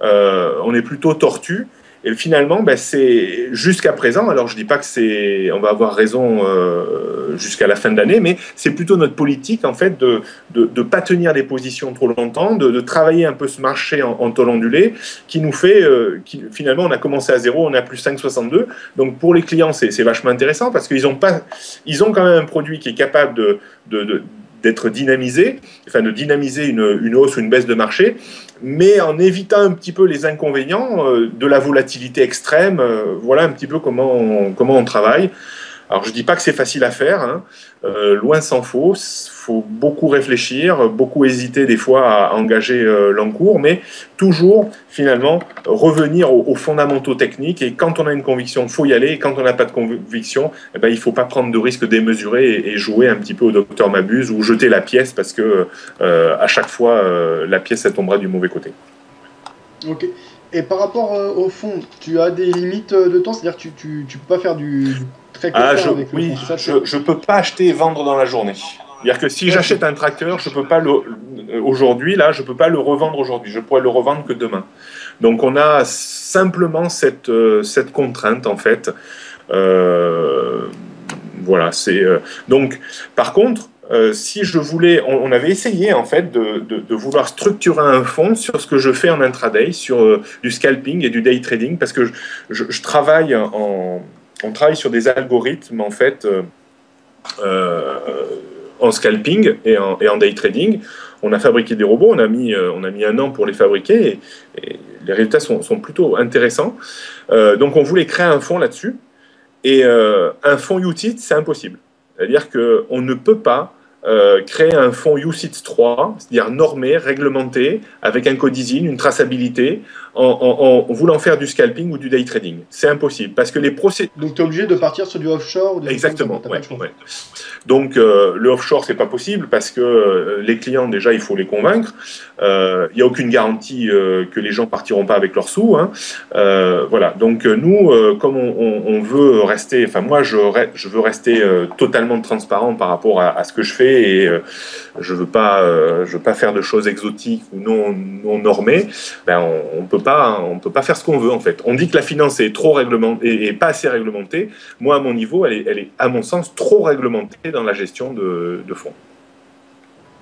on est plutôt tortue. Et finalement, ben, c'est jusqu'à présent, alors je dis pas que c'est, on va avoir raison euh, jusqu'à la fin d'année, mais c'est plutôt notre politique en fait de de, de pas tenir des positions trop longtemps, de, de travailler un peu ce marché en, en tôle ondulée, qui nous fait, euh, qui, finalement, on a commencé à zéro, on à plus 5,62. Donc pour les clients, c'est vachement intéressant parce qu'ils ont pas, ils ont quand même un produit qui est capable de, de d'être dynamisé, enfin de dynamiser une, une, hausse ou une baisse de marché, mais en évitant un petit peu les inconvénients euh, de la volatilité extrême. Euh, voilà un petit peu comment on, comment on travaille. Alors je dis pas que c'est facile à faire, hein. euh, loin s'en faut. faut beaucoup réfléchir, beaucoup hésiter des fois à engager euh, l'encours, mais toujours finalement revenir aux, fondamentaux techniques. Et quand on a une conviction, faut y aller. Et quand on n'a pas de conviction, eh ben, il faut pas prendre de risques démesurés et, jouer un petit peu au docteur Mabuse ou jeter la pièce parce que euh, à chaque fois la pièce elle tombera du mauvais côté. Ok. Et par rapport au fond, tu as des limites de temps, c'est-à-dire que tu, tu, tu peux pas faire du ah, je, oui, je ne peux pas acheter et vendre dans la journée. C'est-à-dire que si j'achète un tracteur, je peux pas le aujourd'hui là, je peux pas le revendre aujourd'hui. Je pourrais le revendre que demain. Donc on a simplement cette euh, cette contrainte en fait. Euh, voilà, c'est euh, donc par contre. Si je voulais, on, avait essayé en fait de, vouloir structurer un fonds sur ce que je fais en intraday, sur du scalping et du day trading, parce que je travaille en, on travaille sur des algorithmes en fait euh, euh, en scalping et en, day trading. On a fabriqué des robots, on a mis, euh, on a mis un an pour les fabriquer et, les résultats sont, plutôt intéressants. donc on voulait créer un fonds là-dessus et un fonds UTIT, c'est impossible. C'est-à-dire qu'on ne peut pas euh, créer un fonds UCITS 3, c'est-à-dire normé, réglementé, avec un code ISIN, une traçabilité, en, voulant faire du scalping ou du day trading. C'est impossible parce que les procédures. Donc tu es obligé de partir sur du offshore ou Exactement. Donc euh, le offshore, c'est pas possible parce que euh, les clients, déjà, il faut les convaincre. Il n'y a aucune garantie que les gens partiront pas avec leurs sous. Hein. voilà. Donc nous, comme on, veut rester, enfin moi, je, je veux rester totalement transparent par rapport à ce que je fais et euh, je veux pas, euh, je veux pas faire de choses exotiques ou non, non normées, ben on, peut pas, on peut pas faire ce qu'on veut en fait. On dit que la finance est trop réglementée et, pas assez réglementée. Moi, à mon niveau, elle est, à mon sens, trop réglementée dans la gestion de, fonds.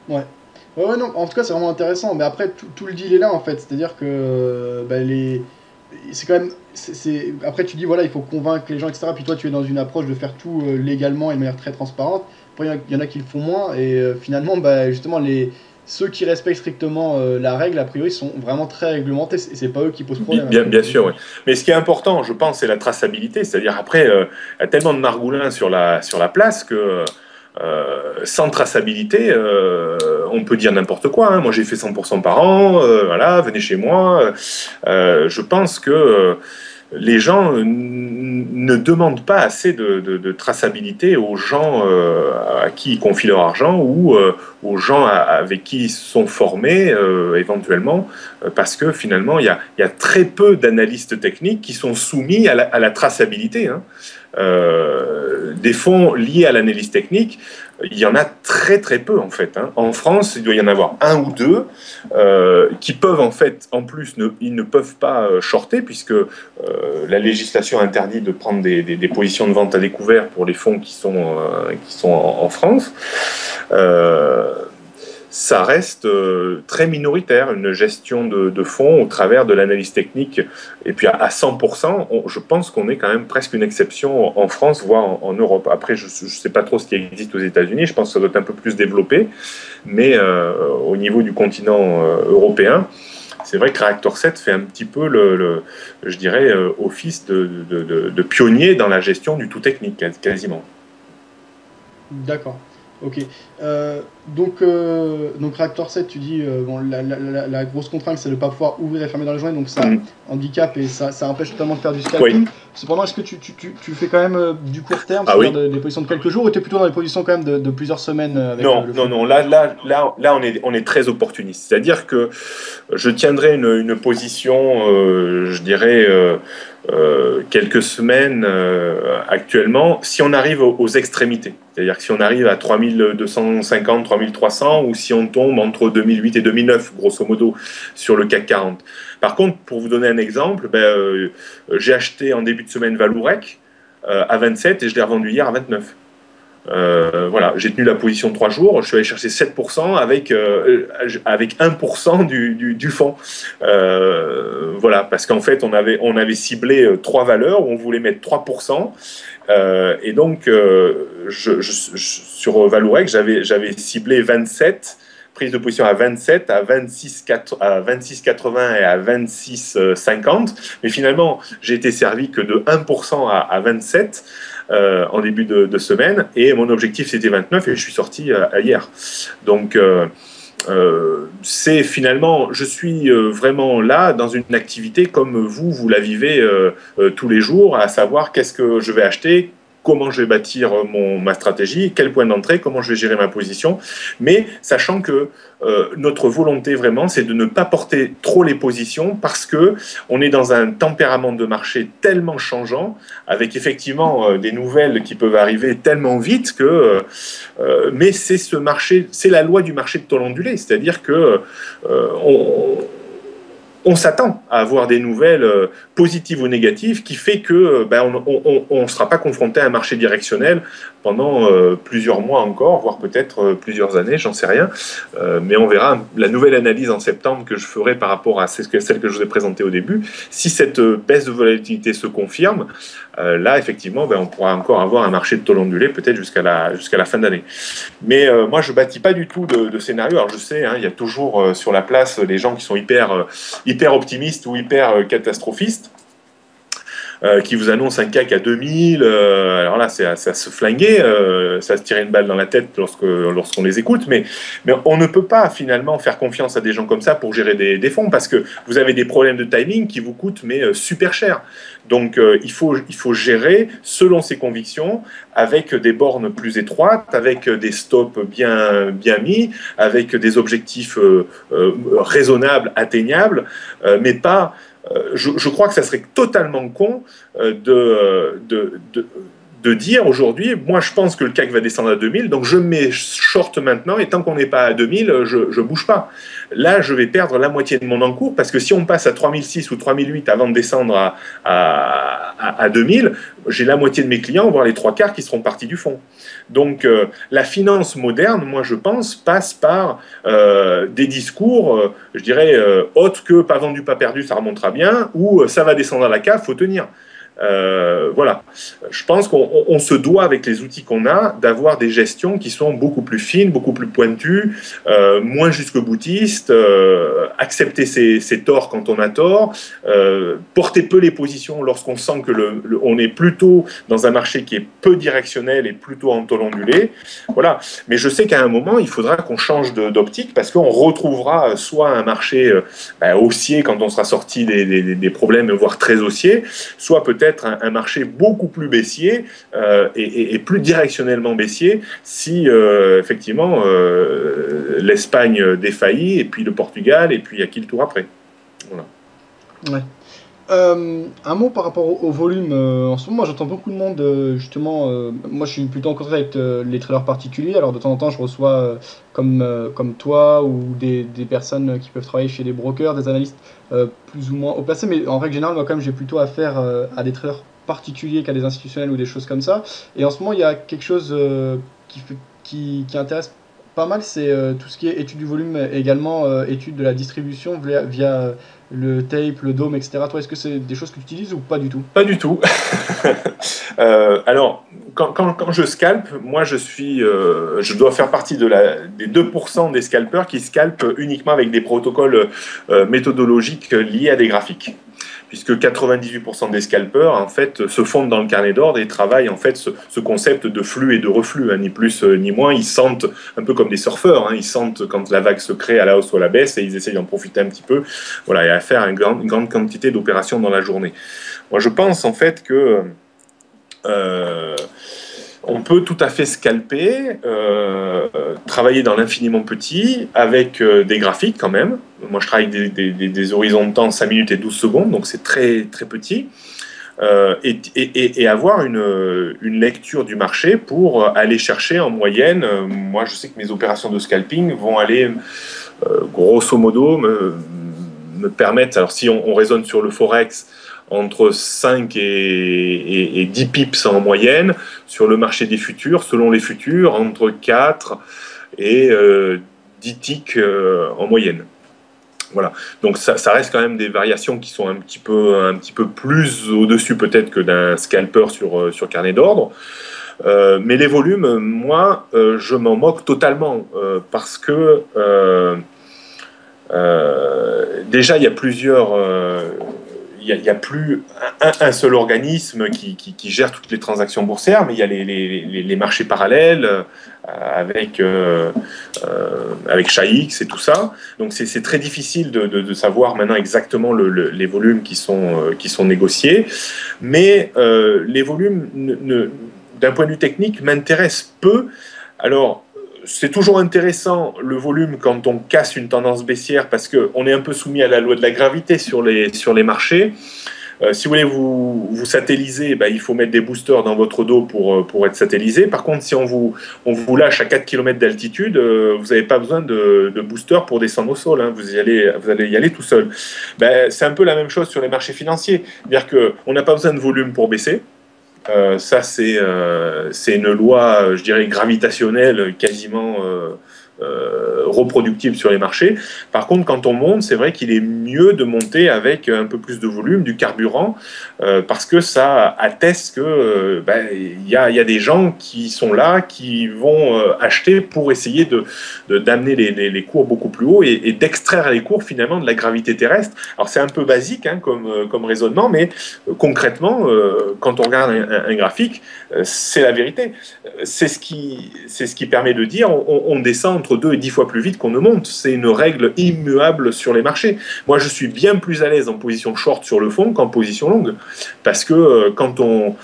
Ouais. Ouais, non, en tout cas, c'est vraiment intéressant. Mais après, tout, le deal est là, en fait. C'est-à-dire que ben, les... c'est quand même. c'est Après, tu dis, voilà, il faut convaincre les gens, etc. Puis toi, tu es dans une approche de faire tout euh, légalement et de manière très transparente il y en a qui le font moins. Et euh, finalement, bah, justement, les, ceux qui respectent strictement euh, la règle, a priori, sont vraiment très réglementés. Et c'est pas eux qui posent problème. Bien, bien sûr, oui. Mais ce qui est important, je pense, c'est la traçabilité. C'est-à-dire, après, euh, il y a tellement de margoulins sur la, sur la place que. sans traçabilité, on peut dire n'importe quoi. Hein. Moi, j'ai fait 100% par an. voilà, venez chez moi. je pense que les gens ne demandent pas assez de, traçabilité aux gens euh, à qui ils confient leur argent ou euh, aux gens avec qui ils sont formés euh, éventuellement, parce que finalement, il y a, très peu d'analystes techniques qui sont soumis à la, traçabilité. Hein. des fonds liés à l'analyse technique, il y en a très très peu en fait. Hein. En France, il doit y en avoir un ou deux euh, qui peuvent en fait, en plus, ils ne peuvent pas euh, shorter puisque euh, la législation interdit de prendre des, des, positions de vente à découvert pour les fonds qui sont, qui sont en, France. Ça reste euh, très minoritaire, une gestion de, fonds au travers de l'analyse technique. Et puis à, 100%, je pense qu'on est quand même presque une exception en France, voire en, Europe. Après, je ne sais pas trop ce qui existe aux États-Unis, je pense que ça doit être un peu plus développé, mais euh, au niveau du continent euh, européen, c'est vrai que Reactor 7 fait un petit peu le, je dirais, office de, de, pionnier dans la gestion du tout technique, quasiment. D'accord. Ok. Euh, donc, euh, donc Reactor 7, tu dis, euh, bon, la, grosse contrainte, c'est de ne pas pouvoir ouvrir et fermer dans les joints, donc ça mm. handicap et ça, ça, empêche totalement de faire du scalping. Cependant, est-ce que tu, tu, tu, fais quand même du court terme, ah des positions de quelques jours, ou tu es plutôt dans des positions quand même de, plusieurs semaines avec Non, non, non, là, là, là, là on, est, on est très opportuniste. C'est-à-dire que je tiendrai une, une position, je dirais, quelques semaines actuellement, si on arrive aux extrémités. C'est-à-dire si on arrive à 3250, 3300 ou si on tombe entre 2008 et 2009, grosso modo, sur le CAC 40. Par contre, pour vous donner un exemple, ben, euh, j'ai acheté en début de semaine Valourec euh, à 27 et je l'ai revendu hier à 29. Euh, voilà, j'ai tenu la position trois jours, je suis allé chercher 7% avec, avec 1% du, du, du fonds. voilà, parce qu'en fait, on avait, on avait ciblé trois valeurs, où on voulait mettre 3%, euh, et donc, euh, je, sur Valourec, j'avais, j'avais ciblé 27 prise de position à 27, à 26, à 26,80 et à 26,50. Mais finalement, j'ai été servi que de 1% à, à 27 euh, en début de, semaine. Et mon objectif, c'était 29 et je suis sorti hier. Donc, euh, c'est finalement, je suis euh, vraiment là dans une activité comme vous, vous la vivez euh, tous les jours, à savoir qu'est-ce que je vais acheter, comment je vais bâtir mon, ma stratégie, quel point d'entrée, comment je vais gérer ma position, mais sachant que euh, notre volonté vraiment, c'est de ne pas porter trop les positions parce que on est dans un tempérament de marché tellement changeant, avec effectivement euh, des nouvelles qui peuvent arriver tellement vite que, euh, mais c'est ce marché, c'est la loi du marché de taux ondulé, c'est-à-dire que on on s'attend à avoir des nouvelles euh, positives ou négatives qui fait que euh, ben, on ne sera pas confronté à un marché directionnel pendant euh, plusieurs mois encore, voire peut-être plusieurs années, j'en sais rien. mais on verra la nouvelle analyse en septembre que je ferai par rapport à celle que je vous ai présentée au début. Si cette baisse de volatilité se confirme, là, effectivement, ben, on pourra encore avoir un marché de taux ondulé peut-être jusqu'à la, jusqu'à la fin d'année. Mais moi, je bâtis pas du tout de, scénario. Alors, je sais, hein, il y a toujours sur la place des gens qui sont hyper optimistes ou hyper catastrophistes. Euh, qui vous annonce un CAC à 2000. Euh, alors là, c'est à, se flinguer, euh, ça se tirer une balle dans la tête lorsqu'on les écoute. Mais, mais on ne peut pas finalement faire confiance à des gens comme ça pour gérer des, des fonds parce que vous avez des problèmes de timing qui vous coûtent mais super cher. Donc il, faut, il faut gérer selon ses convictions, avec des bornes plus étroites, avec des stops bien, bien mis, avec des objectifs raisonnables, atteignables, mais pas euh, je, crois que ça serait totalement con euh, de, de, de dire aujourd'hui, moi je pense que le CAC va descendre à 2000, donc je mets short maintenant, et tant qu'on n'est pas à 2000, je ne bouge pas. Là, je vais perdre la moitié de mon encours, parce que si on passe à 3006 ou 3008 avant de descendre à, 2000, j'ai la moitié de mes clients, voire les trois quarts, qui seront partis du fond. Donc euh, la finance moderne, moi je pense, passe par euh, des discours, euh, je dirais, autres que pas vendu, pas perdu, ça remontera bien, ou ça va descendre à la cave, faut tenir. Euh, voilà. Je pense qu'on se doit, avec les outils qu'on a, d'avoir des gestions qui sont beaucoup plus fines, beaucoup plus pointues, euh, moins jusque-boutistes, euh, accepter ses, torts quand on a tort, porter peu les positions lorsqu'on sent que on est plutôt dans un marché qui est peu directionnel et plutôt en taux. Voilà. Mais je sais qu'à un moment, il faudra qu'on change d'optique parce qu'on retrouvera soit un marché ben, haussier quand on sera sorti des, des problèmes, voire très haussier, soit peut-être un, marché beaucoup plus baissier euh, et, plus directionnellement baissier si euh, effectivement euh, l'Espagne défaillit et puis le Portugal et puis a qui le tour après. Un mot par rapport au, volume. en ce moment, j'entends beaucoup de monde, justement. moi je suis plutôt en contact avec les traders particuliers. Alors de temps en temps, je reçois comme, comme toi ou des, des, personnes qui peuvent travailler chez des brokers, des analystes euh, plus ou moins haut placé, mais en règle générale, moi, quand même, j'ai plutôt affaire euh, à des traders particuliers qu'à des institutionnels ou des choses comme ça. Et en ce moment, il y a quelque chose euh, qui, qui intéresse pas mal, c'est tout ce qui est étude du volume, également étude de la distribution via, le tape, le dôme, etc. Toi, est-ce que c'est des choses que tu utilises ou pas du tout? Pas du tout. alors, quand, quand, je scalpe, moi, je suis, je dois faire partie de la, des 2% des scalpeurs qui scalpent uniquement avec des protocoles méthodologiques liés à des graphiques puisque 98% des scalpers en fait se fondent dans le carnet d'ordre et travaillent en fait ce, concept de flux et de reflux, hein, ni plus euh, ni moins. Ils sentent un peu comme des surfeurs, hein, ils sentent quand la vague se crée à la hausse ou à la baisse et ils essayent d'en profiter un petit peu. Voilà, et à faire une grande, une grande quantité d'opérations dans la journée. Moi, je pense en fait que euh, on peut tout à fait scalper, euh, travailler dans l'infiniment petit avec euh, des graphiques quand même. Moi, je travaille avec des, horizons de temps 5 minutes et 12 secondes, donc c'est très, très petit. Euh, et, avoir une, lecture du marché pour aller chercher en moyenne. moi, je sais que mes opérations de scalping vont aller, grosso modo, me, me permettre. Alors, si on, on raisonne sur le Forex, entre 5 et, 10 pips en moyenne sur le marché des futurs, selon les futurs, entre 4 et 10 euh, ticks euh, en moyenne. Voilà. Donc ça, reste quand même des variations qui sont un petit peu, un petit peu plus au-dessus peut-être que d'un scalper sur, euh, sur carnet d'ordre. mais les volumes, moi, je m'en moque totalement parce que déjà il y a plusieurs il n'y a, plus un, seul organisme qui, gère toutes les transactions boursières, mais il y a les, marchés parallèles euh, avec, euh, euh, avec et tout ça. Donc c'est très difficile de, savoir maintenant exactement les volumes qui sont, qui sont négociés. Mais les volumes, d'un point de vue technique, m'intéressent peu. Alors, c'est toujours intéressant le volume quand on casse une tendance baissière parce qu'on est un peu soumis à la loi de la gravité sur les, sur les marchés. Euh, si vous voulez vous, vous satelliser, ben, il faut mettre des boosters dans votre dos pour, euh, pour être satellisé. Par contre, si on vous, on vous lâche à 4 km d'altitude, euh, vous n'avez pas besoin de, de booster pour descendre au sol. Hein. Vous, y allez, vous allez y aller tout seul. Ben, c'est un peu la même chose sur les marchés financiers. C'est-à-dire qu'on n'a pas besoin de volume pour baisser. Euh, ça, euh, c'est une loi, je dirais, gravitationnelle, quasiment euh, euh, reproductible sur les marchés. Par contre, quand on monte, c'est vrai qu'il est mieux de monter avec un peu plus de volume, du carburant, euh, parce que ça atteste que euh, ben, il y, a, des gens qui sont là, qui vont acheter pour essayer de d'amener les, cours beaucoup plus haut et, d'extraire les cours finalement de la gravité terrestre. Alors c'est un peu basique hein, comme, comme raisonnement, mais concrètement, quand on regarde un, graphique, c'est la vérité. C'est ce qui c'est ce qui permet de dire on, on descend entre 2 et 10 fois plus vite qu'on ne monte. C'est une règle immuable sur les marchés. Moi, je suis bien plus à l'aise en position short sur le fond qu'en position longue. Parce que euh, quand on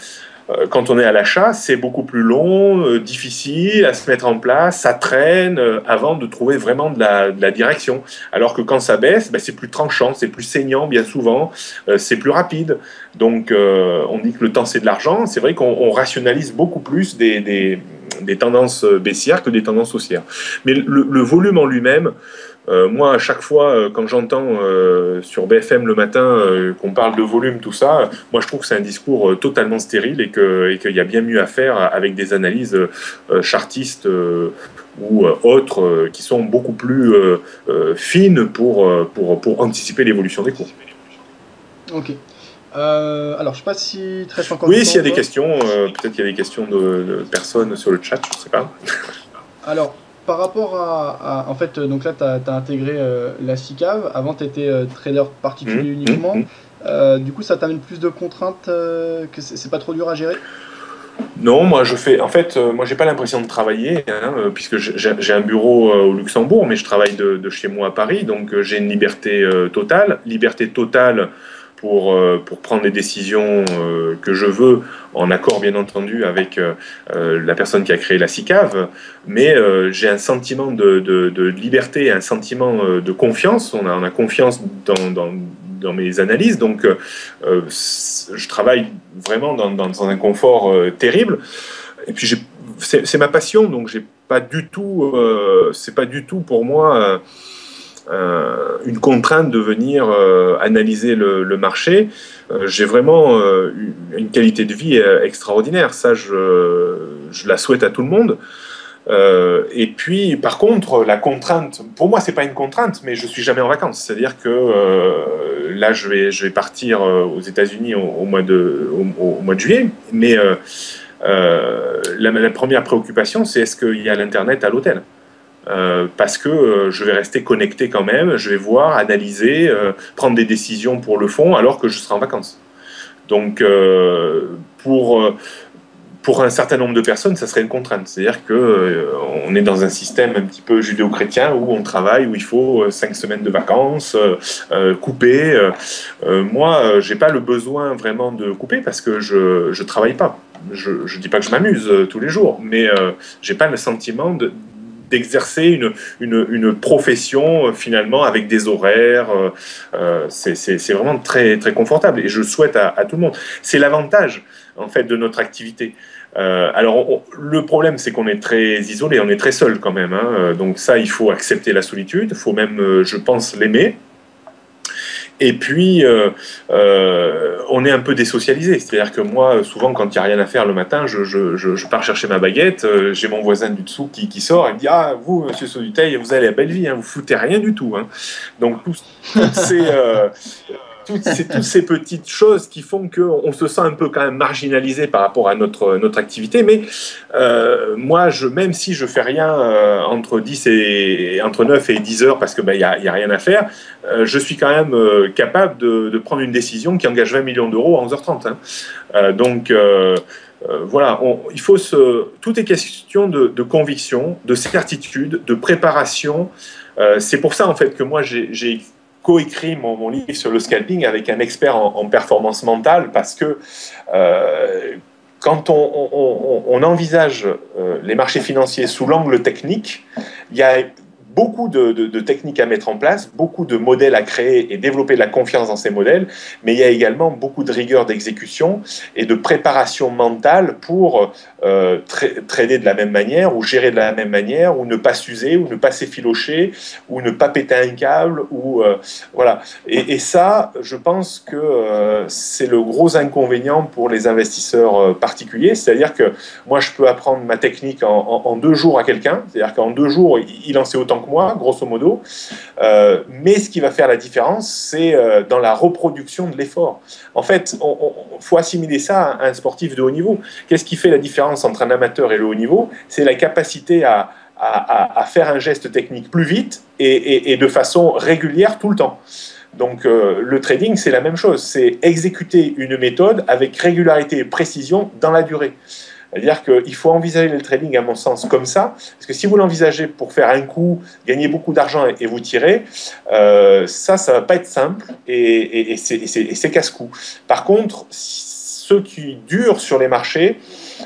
euh, quand on est à l'achat, c'est beaucoup plus long, euh, difficile à se mettre en place, ça traîne avant de trouver vraiment de la, direction. Alors que quand ça baisse, ben, c'est plus tranchant, c'est plus saignant bien souvent, c'est plus rapide. Donc on dit que le temps c'est de l'argent, c'est vrai qu'on rationalise beaucoup plus des des tendances baissières que des tendances haussières. Mais le, volume en lui-même, euh, moi, à chaque fois, euh, quand j'entends euh, sur BFM le matin qu'on parle de volume, tout ça, moi, je trouve que c'est un discours totalement stérile et qu'il y a bien mieux à faire avec des analyses chartistes ou autres qui sont beaucoup plus fines pour, pour anticiper l'évolution des cours. Ok. Euh, alors, je sais pas si très encore. Oui, s'il y a des questions, euh, peut-être qu'il y a des questions de, personnes sur le chat, je ne sais pas. Alors, par rapport à, En fait, donc là, tu as, intégré euh, la SICAV. Avant, tu étais trader particulier mmh, uniquement. Mmh, mmh. du coup, ça t'amène plus de contraintes que c'est pas trop dur à gérer? Non, moi je fais. En fait, moi j'ai pas l'impression de travailler, hein, puisque j'ai un bureau au Luxembourg, mais je travaille de, de, chez moi à Paris, donc j'ai une liberté totale. Liberté totale pour, euh, pour prendre les décisions euh, que je veux, en accord bien entendu avec euh, la personne qui a créé la CICAV, mais j'ai un sentiment de, de, liberté, un sentiment de confiance, on a, on a confiance dans, dans, dans, mes analyses, donc je travaille vraiment dans, dans un confort terrible, et puis c'est ma passion, donc j'ai pas du tout, c'est pas du tout pour moi euh, une contrainte de venir euh, analyser le, marché. Euh, j'ai vraiment une qualité de vie extraordinaire. Ça, je, je, la souhaite à tout le monde. Et puis, par contre, la contrainte, pour moi, c'est pas une contrainte, mais je suis jamais en vacances. C'est-à-dire que là, je vais, je vais partir aux États-Unis au, mois de, au, mois de juillet, mais la, première préoccupation, c'est est-ce qu'il y a l'internet à l'hôtel? Parce que je vais rester connecté quand même, je vais voir, analyser, prendre des décisions pour le fond alors que je serai en vacances. Donc, pour pour un certain nombre de personnes, ça serait une contrainte. C'est-à-dire euh, on est dans un système un petit peu judéo-chrétien où on travaille, où il faut euh, cinq semaines de vacances, euh, couper. moi, j'ai pas le besoin vraiment de couper parce que je je travaille pas. Je ne dis pas que je m'amuse tous les jours, mais j'ai pas le sentiment de d'exercer une, une, une, profession finalement avec des horaires. Euh, c'est vraiment très, très confortable et je souhaite à, tout le monde. C'est l'avantage en fait de notre activité. Euh, alors, le problème, c'est qu'on est très isolé, on est très seul quand même. Hein. Euh, donc ça, il faut accepter la solitude, il faut même, euh, je pense, l'aimer. Et puis, on est un peu désocialisé. C'est-à-dire que moi, souvent, quand il n'y a rien à faire le matin, je, je, je, pars chercher ma baguette. j'ai mon voisin du dessous qui, qui, sort et me dit Ah, vous, monsieur Sauduteil, vous allez à belle vie, hein, vous foutez rien du tout. Hein. Donc, tous ces toutes ces, toutes ces petites choses qui font qu'on se sent un peu quand même marginalisé par rapport à notre, notre activité. Mais euh, moi, même si je fais rien euh, entre, 10 et, entre 9 et 10 heures parce qu'il ben, n'y a, a, rien à faire, euh, je suis quand même capable de, prendre une décision qui engage 20 millions d'euros à 11h30. Hein. donc, voilà, il faut tout est question de, conviction, de certitude, de préparation. c'est pour ça en fait que moi j'ai coécrit mon, mon, livre sur le scalping avec un expert en, performance mentale parce que euh, quand on, envisage euh, les marchés financiers sous l'angle technique, il y a beaucoup de, techniques à mettre en place, beaucoup de modèles à créer et développer la confiance dans ces modèles, mais il y a également beaucoup de rigueur d'exécution et de préparation mentale pour euh, trader de la même manière ou gérer de la même manière ou ne pas s'user ou ne pas s'effilocher ou ne pas péter un câble ou euh, voilà. Et, ça, je pense que euh, c'est le gros inconvénient pour les investisseurs particuliers, c'est-à-dire que moi je peux apprendre ma technique en, deux jours à quelqu'un, c'est-à-dire qu'en deux jours il en sait autant moi, grosso modo. Euh, mais ce qui va faire la différence, c'est euh, dans la reproduction de l'effort. En fait, il faut assimiler ça à un sportif de haut niveau. Qu'est-ce qui fait la différence entre un amateur et le haut niveau? C'est la capacité à, à, faire un geste technique plus vite et, de façon régulière tout le temps. Donc euh, le trading, c'est la même chose, c'est exécuter une méthode avec régularité et précision dans la durée. C'est-à-dire qu'il faut envisager le trading, à mon sens, comme ça, parce que si vous l'envisagez pour faire un coup, gagner beaucoup d'argent et, vous tirer, euh, ça, ça va pas être simple et, c'est casse-cou. Par contre, ceux qui durent sur les marchés,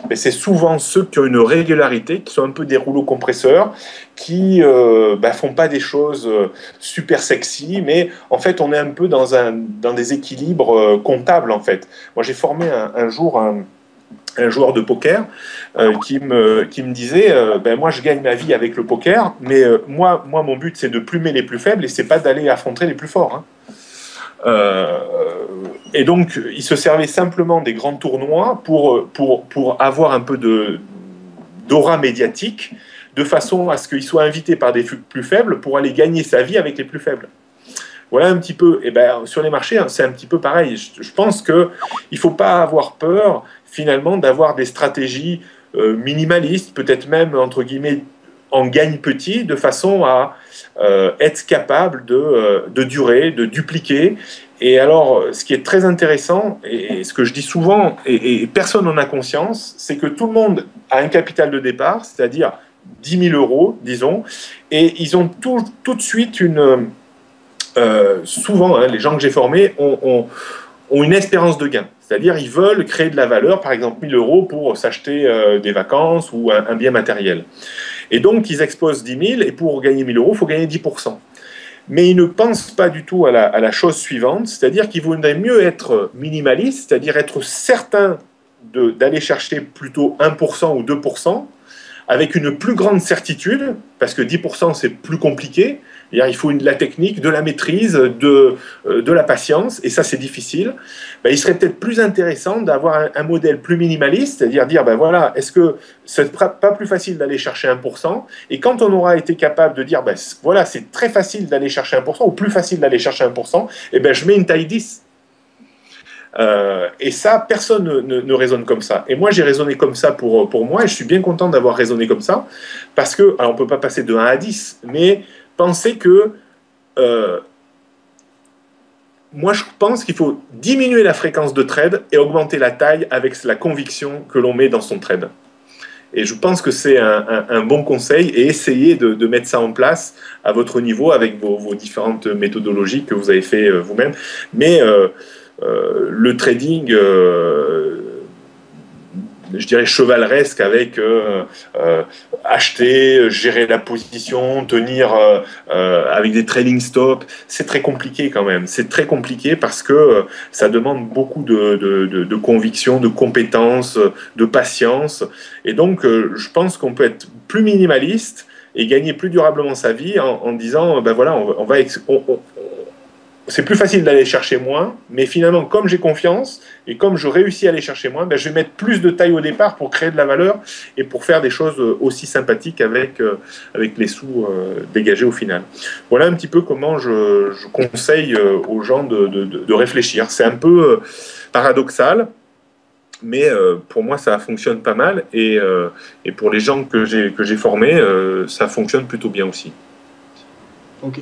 ben, c'est souvent ceux qui ont une régularité, qui sont un peu des rouleaux compresseurs, qui euh, ben, font pas des choses euh, super sexy, mais en fait on est un peu dans, des équilibres euh, comptables en fait. Moi j'ai formé un jour un, un joueur de poker euh, qui, me, qui me disait euh, ben moi je gagne ma vie avec le poker mais euh, moi, moi mon but c'est de plumer les plus faibles et c'est pas d'aller affronter les plus forts hein. et donc il se servait simplement des grands tournois pour, pour, pour avoir un peu de d'aura médiatique de façon à ce qu'il soit invité par des plus faibles pour aller gagner sa vie avec les plus faibles voilà un petit peu. Et ben sur les marchés, hein, c'est un petit peu pareil. Je pense que il faut pas avoir peur finalement d'avoir des stratégies euh, minimalistes, peut-être même entre guillemets en gagne petit, de façon à euh, être capable de, euh, de, durer, de dupliquer. Et alors, ce qui est très intéressant, et, ce que je dis souvent, et, personne n'en a conscience, c'est que tout le monde a un capital de départ, c'est-à-dire 10 000 euros, disons, et ils ont tout, tout de suite une... souvent, hein, les gens que j'ai formés ont, ont, ont une espérance de gain. C'est-à-dire, ils veulent créer de la valeur, par exemple 1000 euros pour s'acheter euh, des vacances ou un, bien matériel. Et donc, ils exposent 10 000 et pour gagner 1000 euros, il faut gagner 10%. Mais ils ne pensent pas du tout à la, chose suivante, c'est-à-dire qu'ils voudraient mieux être minimalistes, c'est-à-dire être certain d'aller chercher plutôt 1% ou 2%, avec une plus grande certitude, parce que 10% c'est plus compliqué, il faut de la technique, de la maîtrise, de, euh, de la patience, et ça c'est difficile. Ben, il serait peut-être plus intéressant d'avoir un, modèle plus minimaliste, c'est-à-dire dire, ben voilà, est-ce que c'est pas plus facile d'aller chercher 1% Et quand on aura été capable de dire, ben voilà, c'est très facile d'aller chercher 1%, ou plus facile d'aller chercher 1%, et eh ben je mets une taille 10. Euh, et ça, personne ne, ne, raisonne comme ça. Et moi, j'ai raisonné comme ça pour, pour moi, et je suis bien content d'avoir raisonné comme ça, parce que, on ne peut pas passer de 1 à 10, mais pensez que euh, moi, je pense qu'il faut diminuer la fréquence de trade et augmenter la taille avec la conviction que l'on met dans son trade. Et je pense que c'est un, bon conseil et essayez de, mettre ça en place à votre niveau avec vos, différentes méthodologies que vous avez fait euh, vous-même. Mais euh, le trading je dirais, chevaleresque avec euh, euh, acheter, gérer la position, tenir euh, avec des trading stops. C'est très compliqué quand même. C'est très compliqué parce que ça demande beaucoup de, conviction, de compétences, de patience. Et donc, je pense qu'on peut être plus minimaliste et gagner plus durablement sa vie en, disant, ben voilà, on, va, c'est plus facile d'aller chercher moins, mais finalement, comme j'ai confiance et comme je réussis à aller chercher moins, ben, je vais mettre plus de taille au départ pour créer de la valeur et pour faire des choses aussi sympathiques avec, euh, avec les sous euh, dégagés au final. Voilà un petit peu comment je, conseille euh, aux gens de, de, réfléchir. C'est un peu paradoxal, mais pour moi, ça fonctionne pas mal et, et pour les gens que j'ai formés, ça fonctionne plutôt bien aussi. Ok.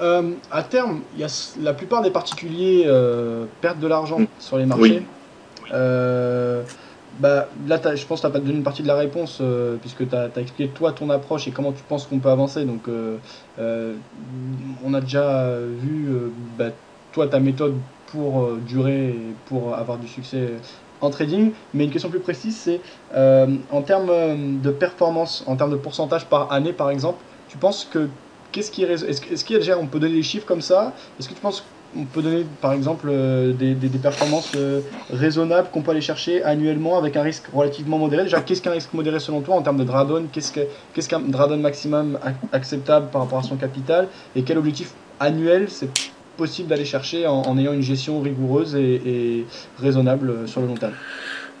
Euh, à terme, y a, la plupart des particuliers euh, perdent de l'argent mm. sur les marchés. Euh, bah, là, je pense que tu n'as pas donné une partie de la réponse, puisque tu as, expliqué toi ton approche et comment tu penses qu'on peut avancer. Donc, on a déjà vu bah, toi ta méthode pour durer et pour avoir du succès en trading. Mais une question plus précise, c'est en termes de performance, en termes de pourcentage par année, par exemple, tu penses que qu'est-ce qui est, est-ce, qu'il y a déjà, on peut donner des chiffres comme ça? Est-ce que tu penses qu'on peut donner, par exemple, euh, des, performances euh, raisonnables qu'on peut aller chercher annuellement avec un risque relativement modéré? Déjà, qu'est-ce qu'un risque modéré selon toi en termes de drawdown Qu'est-ce, qu'un drawdown maximum acceptable par rapport à son capital? Et quel objectif annuel c'est possible d'aller chercher en, ayant une gestion rigoureuse et raisonnable euh, sur le long terme?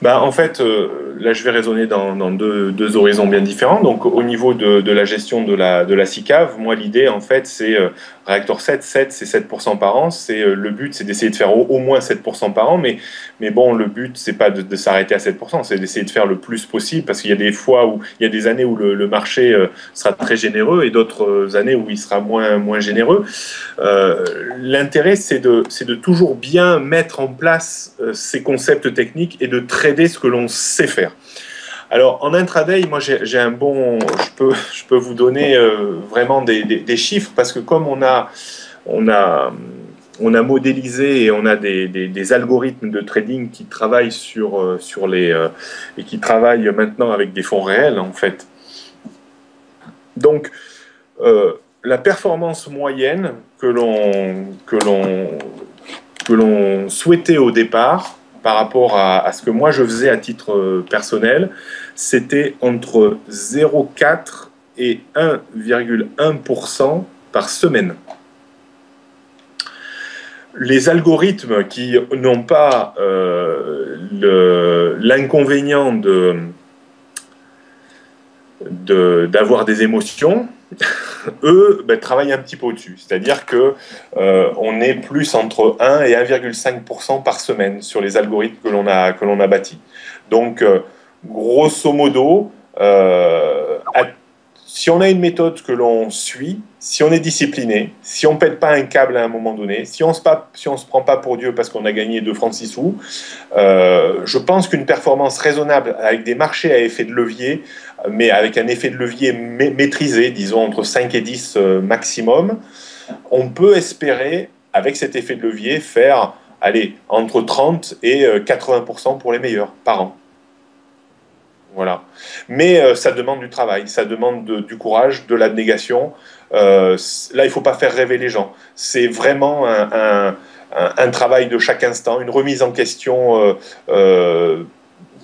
Bah, en fait, euh, là, je vais raisonner dans, deux, horizons bien différents. Donc, au niveau de, la gestion de la, de la CICAV, moi, l'idée, en fait, c'est euh, réacteur 7, 7, c'est 7% par an. C'est euh, le but, c'est d'essayer de faire au, moins 7% par an. Mais, mais bon, le but, c'est pas de, s'arrêter à 7%, c'est d'essayer de faire le plus possible parce qu'il y a des fois où il y a des années où le, marché sera très généreux et d'autres années où il sera moins, moins généreux. L'intérêt, c'est de, de toujours bien mettre en place ces concepts techniques et de très ce que l'on sait faire. Alors en intraday, moi j'ai un bon, je peux, je peux vous donner euh, vraiment des, chiffres parce que comme on a, on a, on a modélisé et on a des, algorithmes de trading qui travaillent sur, euh, sur les euh, et qui travaillent maintenant avec des fonds réels en fait. Donc la performance moyenne que l'on que l'on souhaitait au départ par rapport à, ce que moi je faisais à titre euh, personnel, c'était entre 0,4 et 1,1% par semaine. Les algorithmes qui n'ont pas euh, l'inconvénient d'avoir des émotions, eux ben, travaillent un petit peu au-dessus. C'est-à-dire que euh, on est plus entre 1 et 1,5% par semaine sur les algorithmes que l'on a, a bâtis. Donc, euh, grosso modo, euh, si on a une méthode que l'on suit, si on est discipliné, si on ne pète pas un câble à un moment donné, si on ne se, si se prend pas pour Dieu parce qu'on a gagné 2 francs 6 sous, je pense qu'une performance raisonnable avec des marchés à effet de levier mais avec un effet de levier maîtrisé, disons entre 5 et 10 euh, maximum, on peut espérer, avec cet effet de levier, faire allez, entre 30 et 80% euh, pour les meilleurs par an. Voilà. Mais euh, ça demande du travail, ça demande du courage, de l'abnégation. là, il ne faut pas faire rêver les gens. C'est vraiment un, travail de chaque instant, une remise en question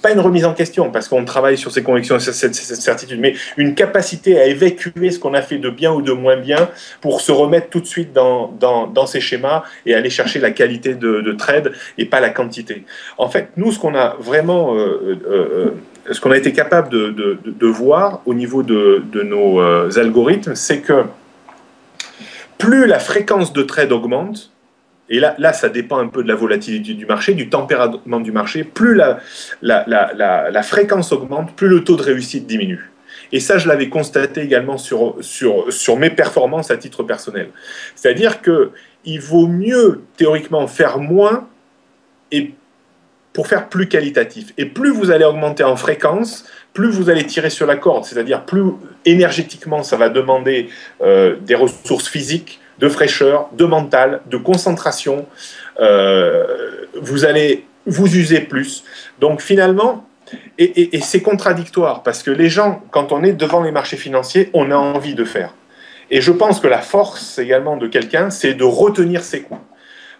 pas une remise en question, parce qu'on travaille sur ces convictions et cette, certitude, mais une capacité à évacuer ce qu'on a fait de bien ou de moins bien pour se remettre tout de suite dans, dans, ces schémas et aller chercher la qualité de, trade et pas la quantité. En fait, nous, ce qu'on a vraiment... Euh, euh, ce qu'on a été capable de, de, voir au niveau de, nos algorithmes, c'est que plus la fréquence de trade augmente, et là, ça dépend un peu de la volatilité du marché, du tempérament du marché. Plus la, fréquence augmente, plus le taux de réussite diminue. Et ça, je l'avais constaté également sur, mes performances à titre personnel. C'est-à-dire qu'il vaut mieux, théoriquement, faire moins et pour faire plus qualitatif. Et plus vous allez augmenter en fréquence, plus vous allez tirer sur la corde, c'est-à-dire plus énergétiquement ça va demander euh, des ressources physiques, de fraîcheur, de mental, de concentration. Euh, vous allez vous user plus. Donc finalement, et, c'est contradictoire parce que les gens, quand on est devant les marchés financiers, on a envie de faire. Et je pense que la force également de quelqu'un, c'est de retenir ses coups.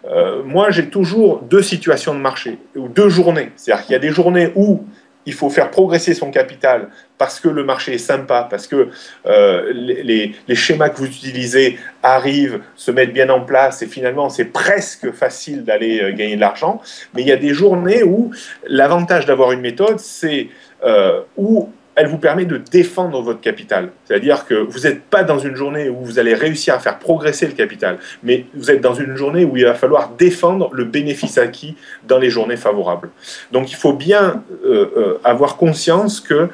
Euh, moi, j'ai toujours deux situations de marché, ou deux journées. C'est-à-dire qu'il y a des journées où il faut faire progresser son capital parce que le marché est sympa, parce que euh, les, schémas que vous utilisez arrivent, se mettent bien en place et finalement c'est presque facile d'aller euh, gagner de l'argent. Mais il y a des journées où l'avantage d'avoir une méthode, c'est euh, où elle vous permet de défendre votre capital. C'est-à-dire que vous n'êtes pas dans une journée où vous allez réussir à faire progresser le capital, mais vous êtes dans une journée où il va falloir défendre le bénéfice acquis dans les journées favorables. Donc il faut bien euh, euh, avoir conscience que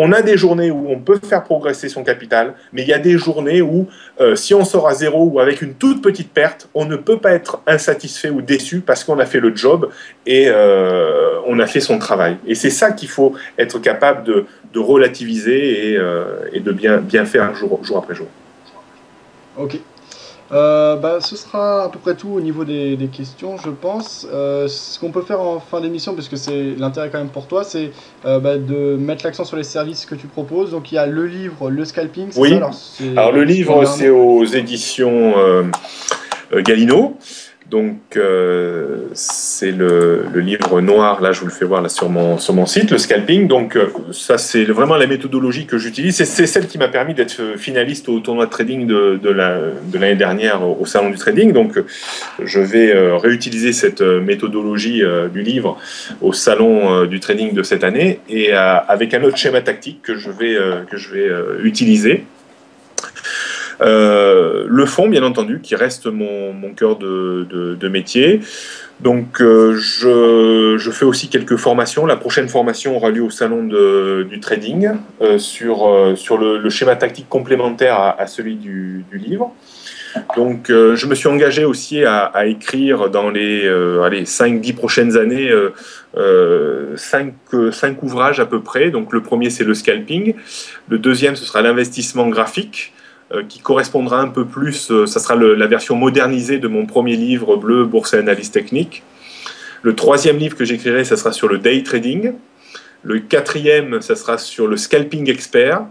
on a des journées où on peut faire progresser son capital, mais il y a des journées où, euh, si on sort à zéro ou avec une toute petite perte, on ne peut pas être insatisfait ou déçu parce qu'on a fait le job et euh, on a fait son travail. Et c'est ça qu'il faut être capable de, relativiser euh, et, de bien, bien faire jour, jour après jour. Ok, euh, bah, ce sera à peu près tout au niveau des, questions, je pense. Euh, ce qu'on peut faire en fin d'émission, parce que c'est l'intérêt quand même pour toi, c'est euh, bah, de mettre l'accent sur les services que tu proposes. Donc il y a le livre, le scalping. Oui. alors, alors, le livre, c'est aux éditions Galino. Donc, euh, c'est le, livre noir, là je vous le fais voir là, sur, mon, sur mon site, le scalping. Donc, euh, ça c'est vraiment la méthodologie que j'utilise. C'est celle qui m'a permis d'être finaliste au tournoi de trading de, de l'année dernière au, Salon du Trading. Donc, je vais euh, réutiliser cette méthodologie du livre au Salon du Trading de cette année et avec un autre schéma tactique que je vais, que je vais utiliser. Euh, le fond, bien entendu, qui reste mon, cœur de, métier. Donc, euh, je, fais aussi quelques formations. La prochaine formation aura lieu au salon du trading euh, sur, le, schéma tactique complémentaire à, celui du, livre. Donc, je me suis engagé aussi à, écrire dans les, allez, 5-10 prochaines années 5, 5 ouvrages à peu près. Donc, le premier, c'est le scalping. Le deuxième, ce sera l'investissement graphique. Euh, qui correspondra un peu plus, euh, ça sera la version modernisée de mon premier livre bleu, Bourse et analyse technique. Le troisième livre que j'écrirai, ça sera sur le day trading. Le quatrième, ça sera sur le scalping expert.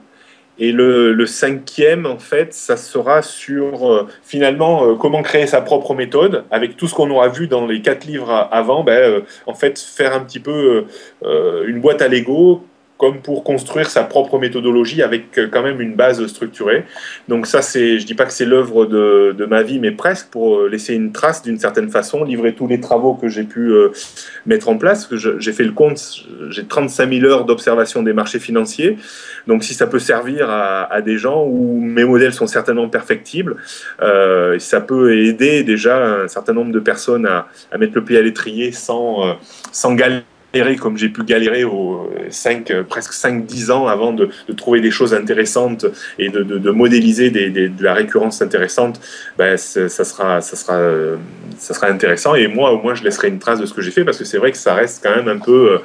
Et le, cinquième, en fait, ça sera sur euh, finalement comment créer sa propre méthode avec tout ce qu'on aura vu dans les quatre livres avant. Ben, en fait, faire un petit peu une boîte à Lego comme pour construire sa propre méthodologie avec euh, quand même une base structurée. Donc ça, c'est, je dis pas que c'est l'œuvre de, de, ma vie, mais presque pour euh, laisser une trace d'une certaine façon, livrer tous les travaux que j'ai pu euh, mettre en place. J'ai fait le compte, j'ai 35 000 heures d'observation des marchés financiers. Donc si ça peut servir à, à des gens où mes modèles sont certainement perfectibles, euh, ça peut aider déjà un certain nombre de personnes à, à mettre le pied à l'étrier sans, sans galérer comme j'ai pu galérer aux 5, euh, presque 5-10 ans avant de, trouver des choses intéressantes et de, modéliser de la récurrence intéressante, ben, ça, sera, ça, sera, intéressant. Et moi, au moins, je laisserai une trace de ce que j'ai fait parce que c'est vrai que ça reste quand même un peu,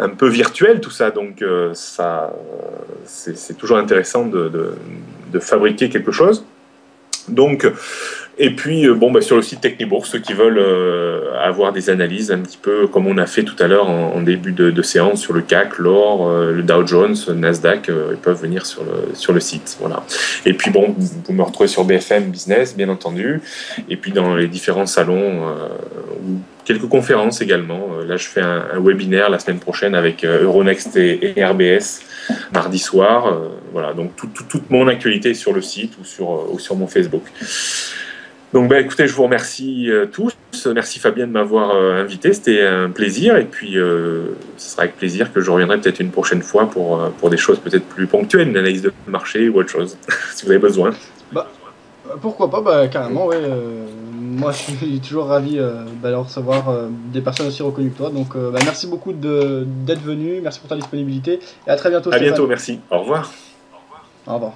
euh, virtuel tout ça. Donc, euh, ça, c'est toujours intéressant de, de fabriquer quelque chose. Donc, et puis, euh, bon, bah, sur le site Technibourg, ceux qui veulent euh, avoir des analyses un petit peu comme on a fait tout à l'heure en, début de, séance sur le CAC, l'or, euh, le Dow Jones, Nasdaq, ils peuvent venir sur le, sur le site. Voilà. Et puis, bon, vous me retrouvez sur BFM Business, bien entendu, et puis dans les différents salons ou quelques conférences également. là, je fais un, webinaire la semaine prochaine avec Euronext et, RBS mardi soir. voilà, donc toute mon actualité sur le site ou sur, ou sur mon Facebook. Donc, bah, écoutez, je vous remercie euh, tous. Merci Fabien de m'avoir euh, invité. C'était un plaisir. Et puis, euh, ce sera avec plaisir que je reviendrai peut-être une prochaine fois pour, pour des choses peut-être plus ponctuelles, une analyse de marché ou autre chose, si vous avez besoin. Bah, pourquoi pas? Bah, Carrément, oui. moi, je suis toujours ravi bah, de recevoir des personnes aussi reconnues que toi. Donc, bah, merci beaucoup d'être venu. Merci pour ta disponibilité. Et à très bientôt. À bientôt, merci. Au revoir. Au revoir.